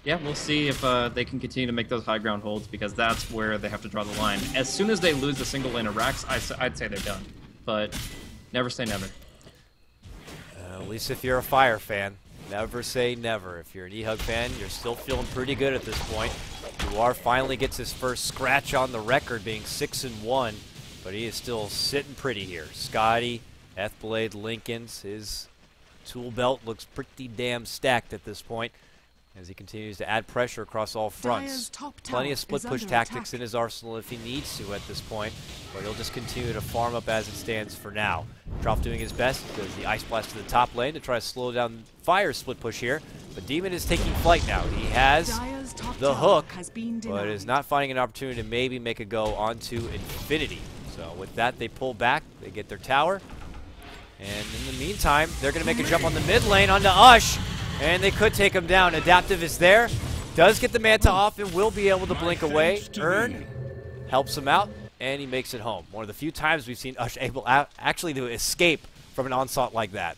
S2: yeah, we'll see if uh, they can continue to make those high ground holds, because that's where they have to draw the line. As soon as they lose the single lane of Rax, I, would say they're done. But never say never.
S1: Uh, at least if you're a Fire fan. Never say never. If you're an E-Hug fan, you're still feeling pretty good at this point. Duar finally gets his first scratch on the record, being six and one. but he is still sitting pretty here. Skadi, Ethblade, Linkens, his tool belt looks pretty damn stacked at this point as he continues to add pressure across all fronts. Plenty of split push tactics attack. in his arsenal if he needs to at this point, but he'll just continue to farm up as it stands for now. Trough doing his best, does the Ice Blast to the top lane to try to slow down Fire split push here, but Demon is taking flight now. He has the hook, but is not finding an opportunity to maybe make a go onto Infinity. So with that, they pull back, they get their tower, and in the meantime, they're going to make a jump on the mid lane onto Ush, and they could take him down. Adaptive is there. Does get the Manta off and will be able to blink away. Earn helps him out, and he makes it home. One of the few times we've seen Ush able actually to escape from an onslaught like that.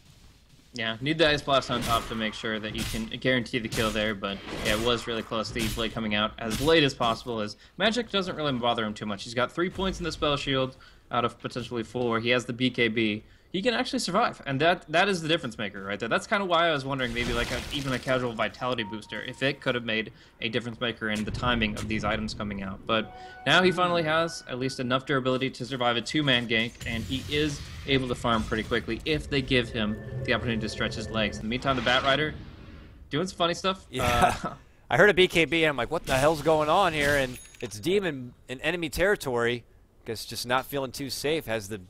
S2: Yeah, need the Ice Blast on top to make sure that you can guarantee the kill there, but yeah, it was really close. The Blade coming out as late as possible as Magic doesn't really bother him too much. He's got three points in the spell shield out of potentially four. He has the BKB, he can actually survive, and that that is the difference maker right there. That's kind of why I was wondering maybe like a, even a casual vitality booster, if it could have made a difference maker in the timing of these items coming out. But now he finally has at least enough durability to survive a two-man gank, and he is able to farm pretty quickly if they give him the opportunity to stretch his legs. In the meantime, the Batrider doing some funny stuff.
S1: Yeah. Uh, I heard a BKB, and I'm like, what the hell's going on here? And it's Demon in enemy territory. Guess just not feeling too safe. Has the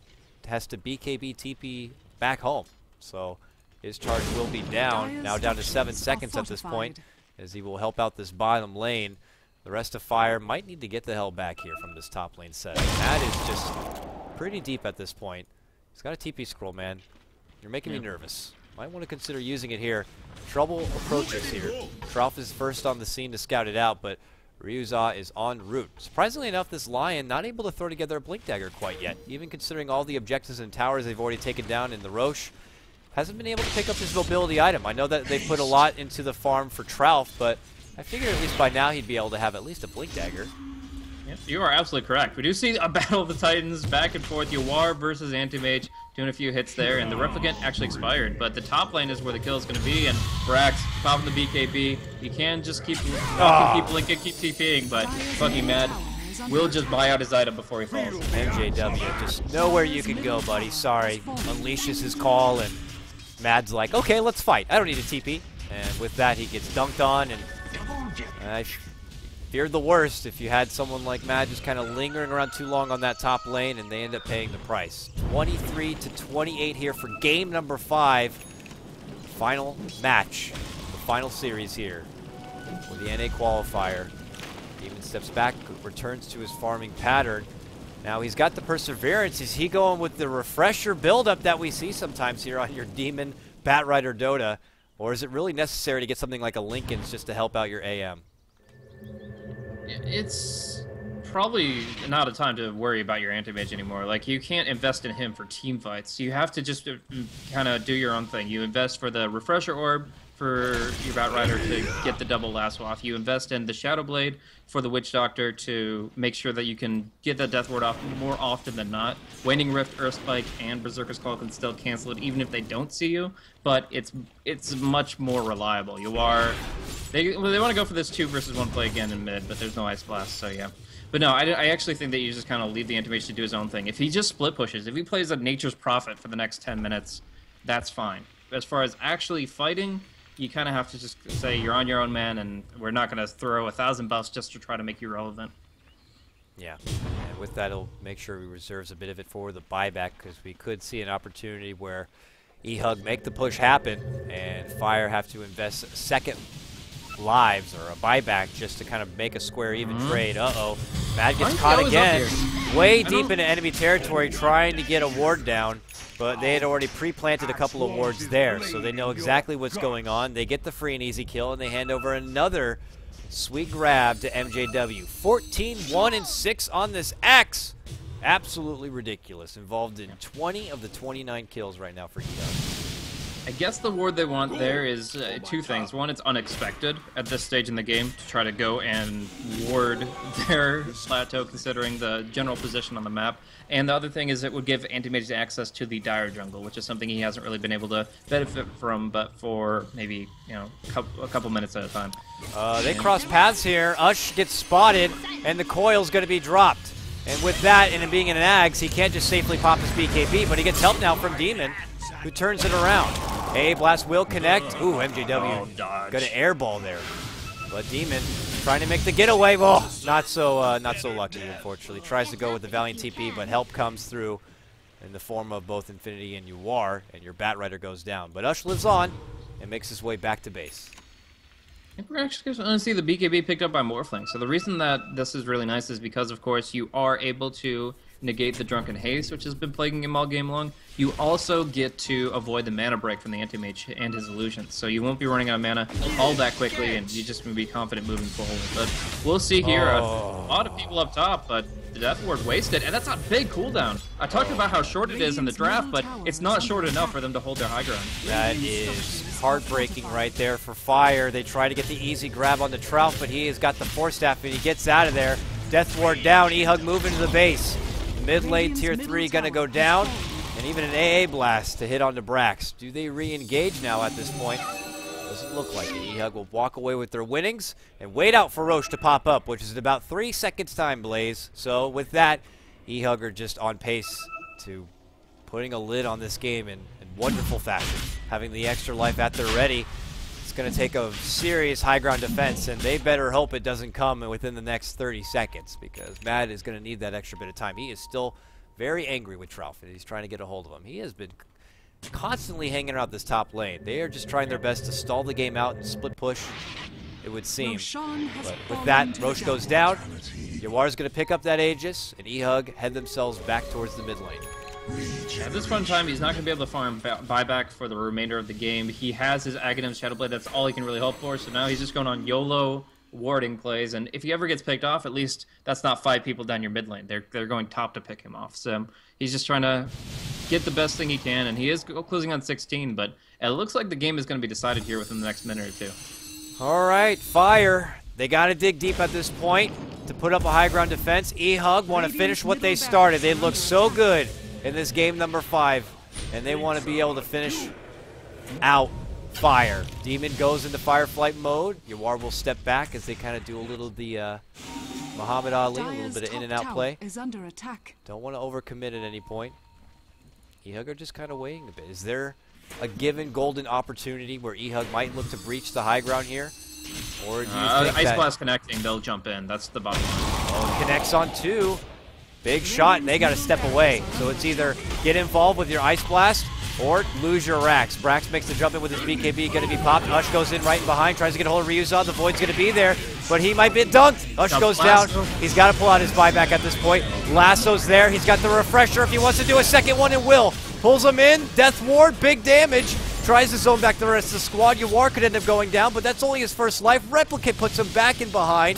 S1: has to BKB TP back home. So his charge will be down. Now down to seven seconds at this point as he will help out this bottom lane. The rest of Fire might need to get the hell back here from this top lane set. that is just pretty deep at this point. He's got a TP scroll, man. You're making yeah. me nervous. Might want to consider using it here. Trouble approaches here. Trough is first on the scene to scout it out, but Ryuza is en route. Surprisingly enough, this Lion not able to throw together a Blink Dagger quite yet, even considering all the objectives and towers they've already taken down in the Rosh. Hasn't been able to pick up his mobility item. I know that they put a lot into the farm for Trough, but I figured at least by now he'd be able to have at least a Blink Dagger.
S2: Yep, you are absolutely correct. We do see a Battle of the Titans back and forth. Yawar versus Anti-Mage doing a few hits there, and the Replicant actually expired. But the top lane is where the kill is going to be, and Brax popping the BKB. You can just keep oh. keep blinking, keep TPing, but fucking mad. Will just buy out his item before he falls.
S1: MJW, just nowhere you can go, buddy. Sorry. Unleashes his call, and Mad's like, okay, let's fight. I don't need a TP. And with that, he gets dunked on, and I feared the worst if you had someone like Mad just kind of lingering around too long on that top lane and they end up paying the price. 23 to 28 here for game number five. Final match, the final series here with the NA qualifier. Demon steps back, returns to his farming pattern. Now he's got the perseverance. Is he going with the refresher buildup that we see sometimes here on your Demon Batrider Dota? Or is it really necessary to get something like a Linken's just to help out your AM?
S2: It's probably not a time to worry about your anti-mage anymore. Like, you can't invest in him for team fights. You have to just uh, kind of do your own thing. You invest for the Refresher Orb for your Batrider to get the double lasso off. You invest in the Shadow Blade for the Witch Doctor to make sure that you can get the Death Ward off more often than not. Waning Rift, Earth Spike, and Berserker's Call can still cancel it even if they don't see you, but it's it's much more reliable. You are they well, they want to go for this two versus one play again in mid, but there's no Ice Blast, so yeah. But no, I, I actually think that you just kind of leave the Anti-Mage to do his own thing. If he just split pushes, if he plays a Nature's Prophet for the next 10 minutes, that's fine. As far as actually fighting, you kind of have to just say you're on your own man, and we're not going to throw a thousand buffs just to try to make you relevant.
S1: Yeah, and with that, it'll make sure he reserves a bit of it for the buyback because we could see an opportunity where EHUG make the push happen and Fire have to invest second lives or a buyback just to kind of make a square even mm -hmm. trade. Uh-oh. Mad gets caught again. Way deep into enemy territory trying to get a ward down, but they had already pre-planted a couple of wards there, so they know exactly what's going on. They get the free and easy kill, and they hand over another sweet grab to MJW. 14, 1, and 6 on this X. Absolutely ridiculous. Involved in 20 of the 29 kills right now for EO.
S2: I guess the ward they want there is uh, two things. One, it's unexpected at this stage in the game to try to go and ward their plateau considering the general position on the map. And the other thing is it would give Anti-Mage access to the Dire Jungle, which is something he hasn't really been able to benefit from, but for maybe, you know, a couple minutes at a time.
S1: Uh, they cross paths here. Ush gets spotted, and the coil's going to be dropped. And with that, and him being in an Ags, he can't just safely pop his BKB, but he gets help now from Demon, who turns it around. A Blast will connect. Ooh, MJW
S2: Oh, dodge.
S1: got an airball there. But Demon trying to make the getaway. Oh, not so uh, not so lucky, unfortunately. Tries to go with the Valiant TP, but help comes through in the form of both Infinity and Yawar, and your Batrider goes down. But Ush lives on and makes his way back to base.
S2: I think we're actually going to see the BKB picked up by Morphling. So the reason that this is really nice is because, of course, you are able to negate the Drunken Haste, which has been plaguing him all game long. You also get to avoid the mana break from the Anti-Mage and his illusions. So you won't be running out of mana all that quickly, and you just can be confident moving forward. But we'll see here.
S1: Oh.
S2: A lot of people up top, but the Death Ward wasted, and that's a big cooldown. I talked about how short it is in the draft, but it's not short enough for them to hold their high ground.
S1: That is heartbreaking right there for Fire. They try to get the easy grab on the Trout, but he has got the Force Staff and he gets out of there. Death Ward down, E-Hug moving to the base. Mid lane tier 3 gonna go down, and even an AA blast to hit onto Brax. Do they re-engage now at this point? Doesn't look like it. E-Hug will walk away with their winnings and wait out for Rosh to pop up, which is in about three seconds time, Blaze. So with that, E-Hug are just on pace to putting a lid on this game in, in wonderful fashion. Having the extra life at their ready. Going to take a serious high ground defense, and they better hope it doesn't come within the next 30 seconds because Mad is going to need that extra bit of time. He is still very angry with Trout, and he's trying to get a hold of him. He has been constantly hanging around this top lane. They are just trying their best to stall the game out and split push, it would seem. But with that, Rosh goes down. Yawar's going to pick up that Aegis, and E-Hug head themselves back towards the mid lane.
S2: At this point in time, he's not going to be able to farm buyback for the remainder of the game. He has his Aghanim Shadowblade. That's all he can really hope for. So now he's just going on YOLO warding plays. And if he ever gets picked off, at least that's not five people down your mid lane. They're, they're going top to pick him off. So he's just trying to get the best thing he can. And he is closing on 16, but it looks like the game is going to be decided here within the next minute or two.
S1: All right, Fire. They got to dig deep at this point to put up a high ground defense. E-Hug want to finish what they started. They look so good in this game number five, and they want to be able to finish out Fire. Demon goes into fire flight mode. Yawar will step back as they kind of do a little the uh, Muhammad Ali, a little bit of in and out play.
S5: Is under attack.
S1: Don't want to overcommit at any point. E-Hug are just kind of waiting a bit. Is there a given golden opportunity where E-Hug might look to breach the high ground here? Or do you
S2: Uh,
S1: think
S2: Ice
S1: that
S2: Blast connecting, they'll jump in. That's the bottom line.
S1: oh, connects on two? Big shot, and they got to step away. So it's either get involved with your Ice Blast or lose your Rax. Brax makes the jump in with his BKB, going to be popped. Ush goes in right behind, tries to get a hold of Ryuzan. The Void's going to be there, but he might be dunked. Ush goes down. He's got to pull out his buyback at this point. Lasso's there. He's got the refresher if he wants to do a second one, and will. Pulls him in. Death Ward, big damage. Tries to zone back the rest of the squad. Yawar could end up going down, but that's only his first life. Replicate puts him back in behind,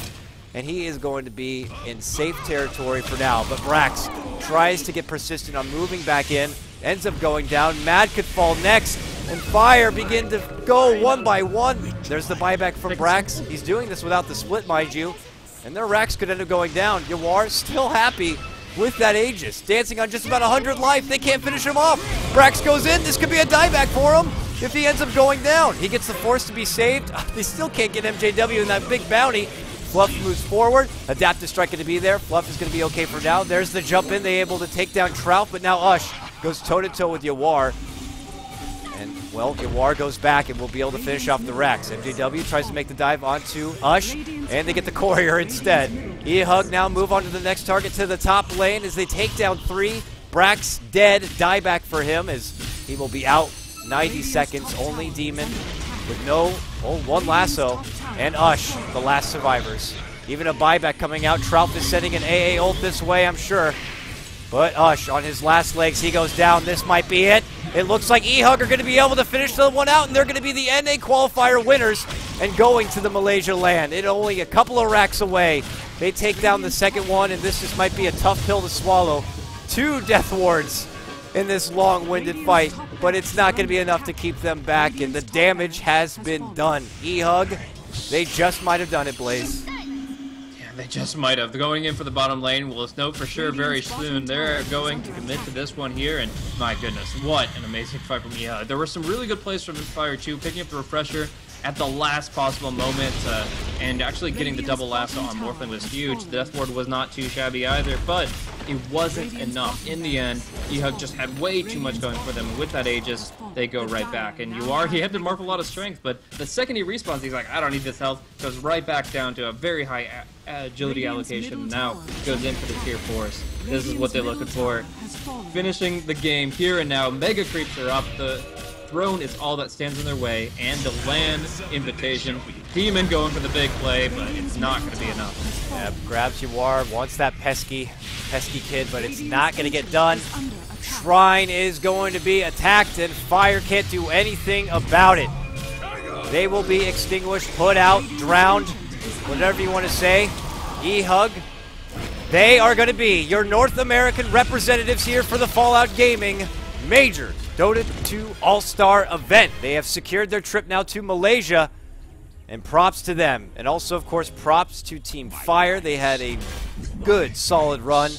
S1: and he is going to be in safe territory for now. But Brax tries to get persistent on moving back in, ends up going down. Mad could fall next, and Fire begin to go one by one. There's the buyback from Brax. He's doing this without the split, mind you. And their racks could end up going down. Yawar still happy with that Aegis. Dancing on just about 100 life. They can't finish him off. Brax goes in. This could be a dieback for him if he ends up going down. He gets the force to be saved. They still can't get MJW in that big bounty. Fluff moves forward. Adaptive strike going to be there. Fluff is going to be okay for now. There's the jump in. They able to take down Trout, but now Ush goes toe-to-toe with Yawar. And, well, Yawar goes back and will be able to finish off the Rex. MJW tries to make the dive onto Ush, and they get the courier instead. E-Hug now move on to the next target to the top lane as they take down three. Brax dead. Die back for him as he will be out 90 seconds. Only Demon with no, oh, one lasso. And Ush, the last survivors. Even a buyback coming out. Trout is sending an AA ult this way, I'm sure. But Ush on his last legs, he goes down. This might be it. It looks like E-Hug are going to be able to finish the one out, and they're going to be the NA qualifier winners and going to the Malaysia LAN. It only a couple of racks away. They take down the second one, and this just might be a tough pill to swallow. Two Death Wards in this long-winded fight, but it's not going to be enough to keep them back, and the damage has been done. E-Hug, they just might have done it, Blaze.
S2: Yeah, they just might have. Going in for the bottom lane. We'll know for sure very soon. They're going to commit to this one here, and my goodness, what an amazing fight from Miha. There were some really good plays from Fire 2, picking up the refresher, at the last possible moment, uh, and actually getting the double lasso on Morphling was huge. The Death Ward was not too shabby either, but it wasn't enough. In the end, EHUG just had way too much going for them, and with that Aegis, they go right back. And you are, he had to morph a lot of strength, but the second he respawns, he's like, I don't need this health, goes right back down to a very high agility allocation, now goes in for the tier 4s. This is what they're looking for. Finishing the game here and now, Mega Creeps are up, the throne is all that stands in their way, and the LAN invitation. Demon going for the big play, but it's not going to be enough.
S1: Yep, grabs Yawar, wants that pesky, pesky kid, but it's not going to get done. Shrine is going to be attacked, and Fire can't do anything about it. They will be extinguished, put out, drowned, whatever you want to say. E-Hug. They are going to be your North American representatives here for the Fallout Gaming Majors Dota 2 All-Star event. They have secured their trip now to Malaysia, and props to them. And also, of course, props to Team Fire. They had a good, solid run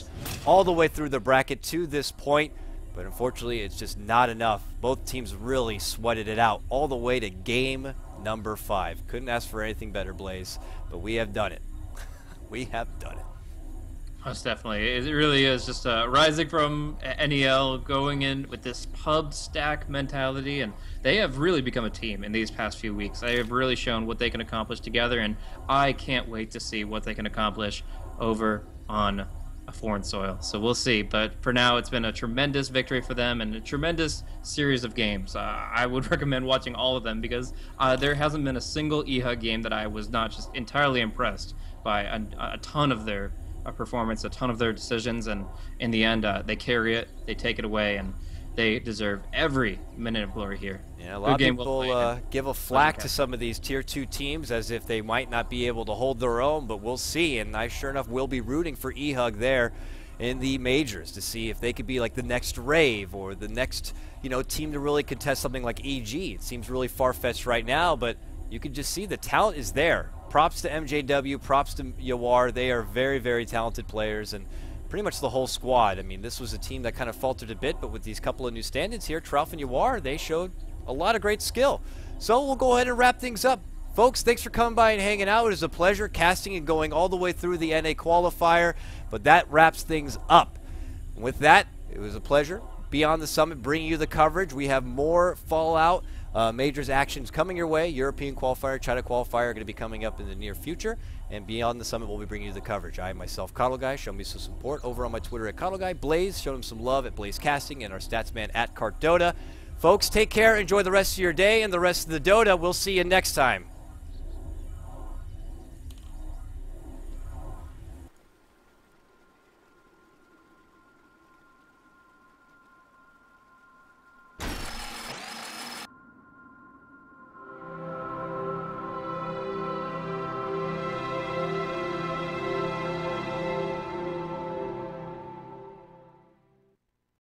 S1: all the way through the bracket to this point, but unfortunately, it's just not enough. Both teams really sweated it out all the way to game number five. Couldn't ask for anything better, Blaze, but we have done it. we have done it.
S2: Most definitely. It really is just uh, rising from NEL, going in with this pub stack mentality, and they have really become a team in these past few weeks. They have really shown what they can accomplish together, and I can't wait to see what they can accomplish over on a foreign soil. So we'll see. But for now, it's been a tremendous victory for them and a tremendous series of games. Uh, I would recommend watching all of them because uh, there hasn't been a single E-Hug game that I was not just entirely impressed by a, a ton of their a performance, a ton of their decisions, and in the end, uh, they carry it, they take it away, and they deserve every minute of glory here.
S1: Yeah, a lot Good of people uh, give a flack to some of these tier two teams as if they might not be able to hold their own, but we'll see. And I sure enough will be rooting for E-Hug there in the majors to see if they could be like the next Rave or the next you know team to really contest something like EG. It seems really far fetched right now, but you can just see the talent is there props to MJW, props to Yawar. They are very, very talented players and pretty much the whole squad. I mean, this was a team that kind of faltered a bit, but with these couple of new stand-ins here, Trouf and Yawar, they showed a lot of great skill. So we'll go ahead and wrap things up. Folks, thanks for coming by and hanging out. It was a pleasure casting and going all the way through the NA qualifier, but that wraps things up. With that, it was a pleasure. Beyond the Summit, bringing you the coverage. We have more Fallout uh, majors actions coming your way. European qualifier, China qualifier are going to be coming up in the near future. And beyond the summit, we'll be bringing you the coverage. I myself, KotLGuy, show me some support over on my Twitter at KotLGuy. Blaze, show him some love at Blaze Casting, and our stats man at Cartdota. Folks, take care. Enjoy the rest of your day and the rest of the Dota. We'll see you next time.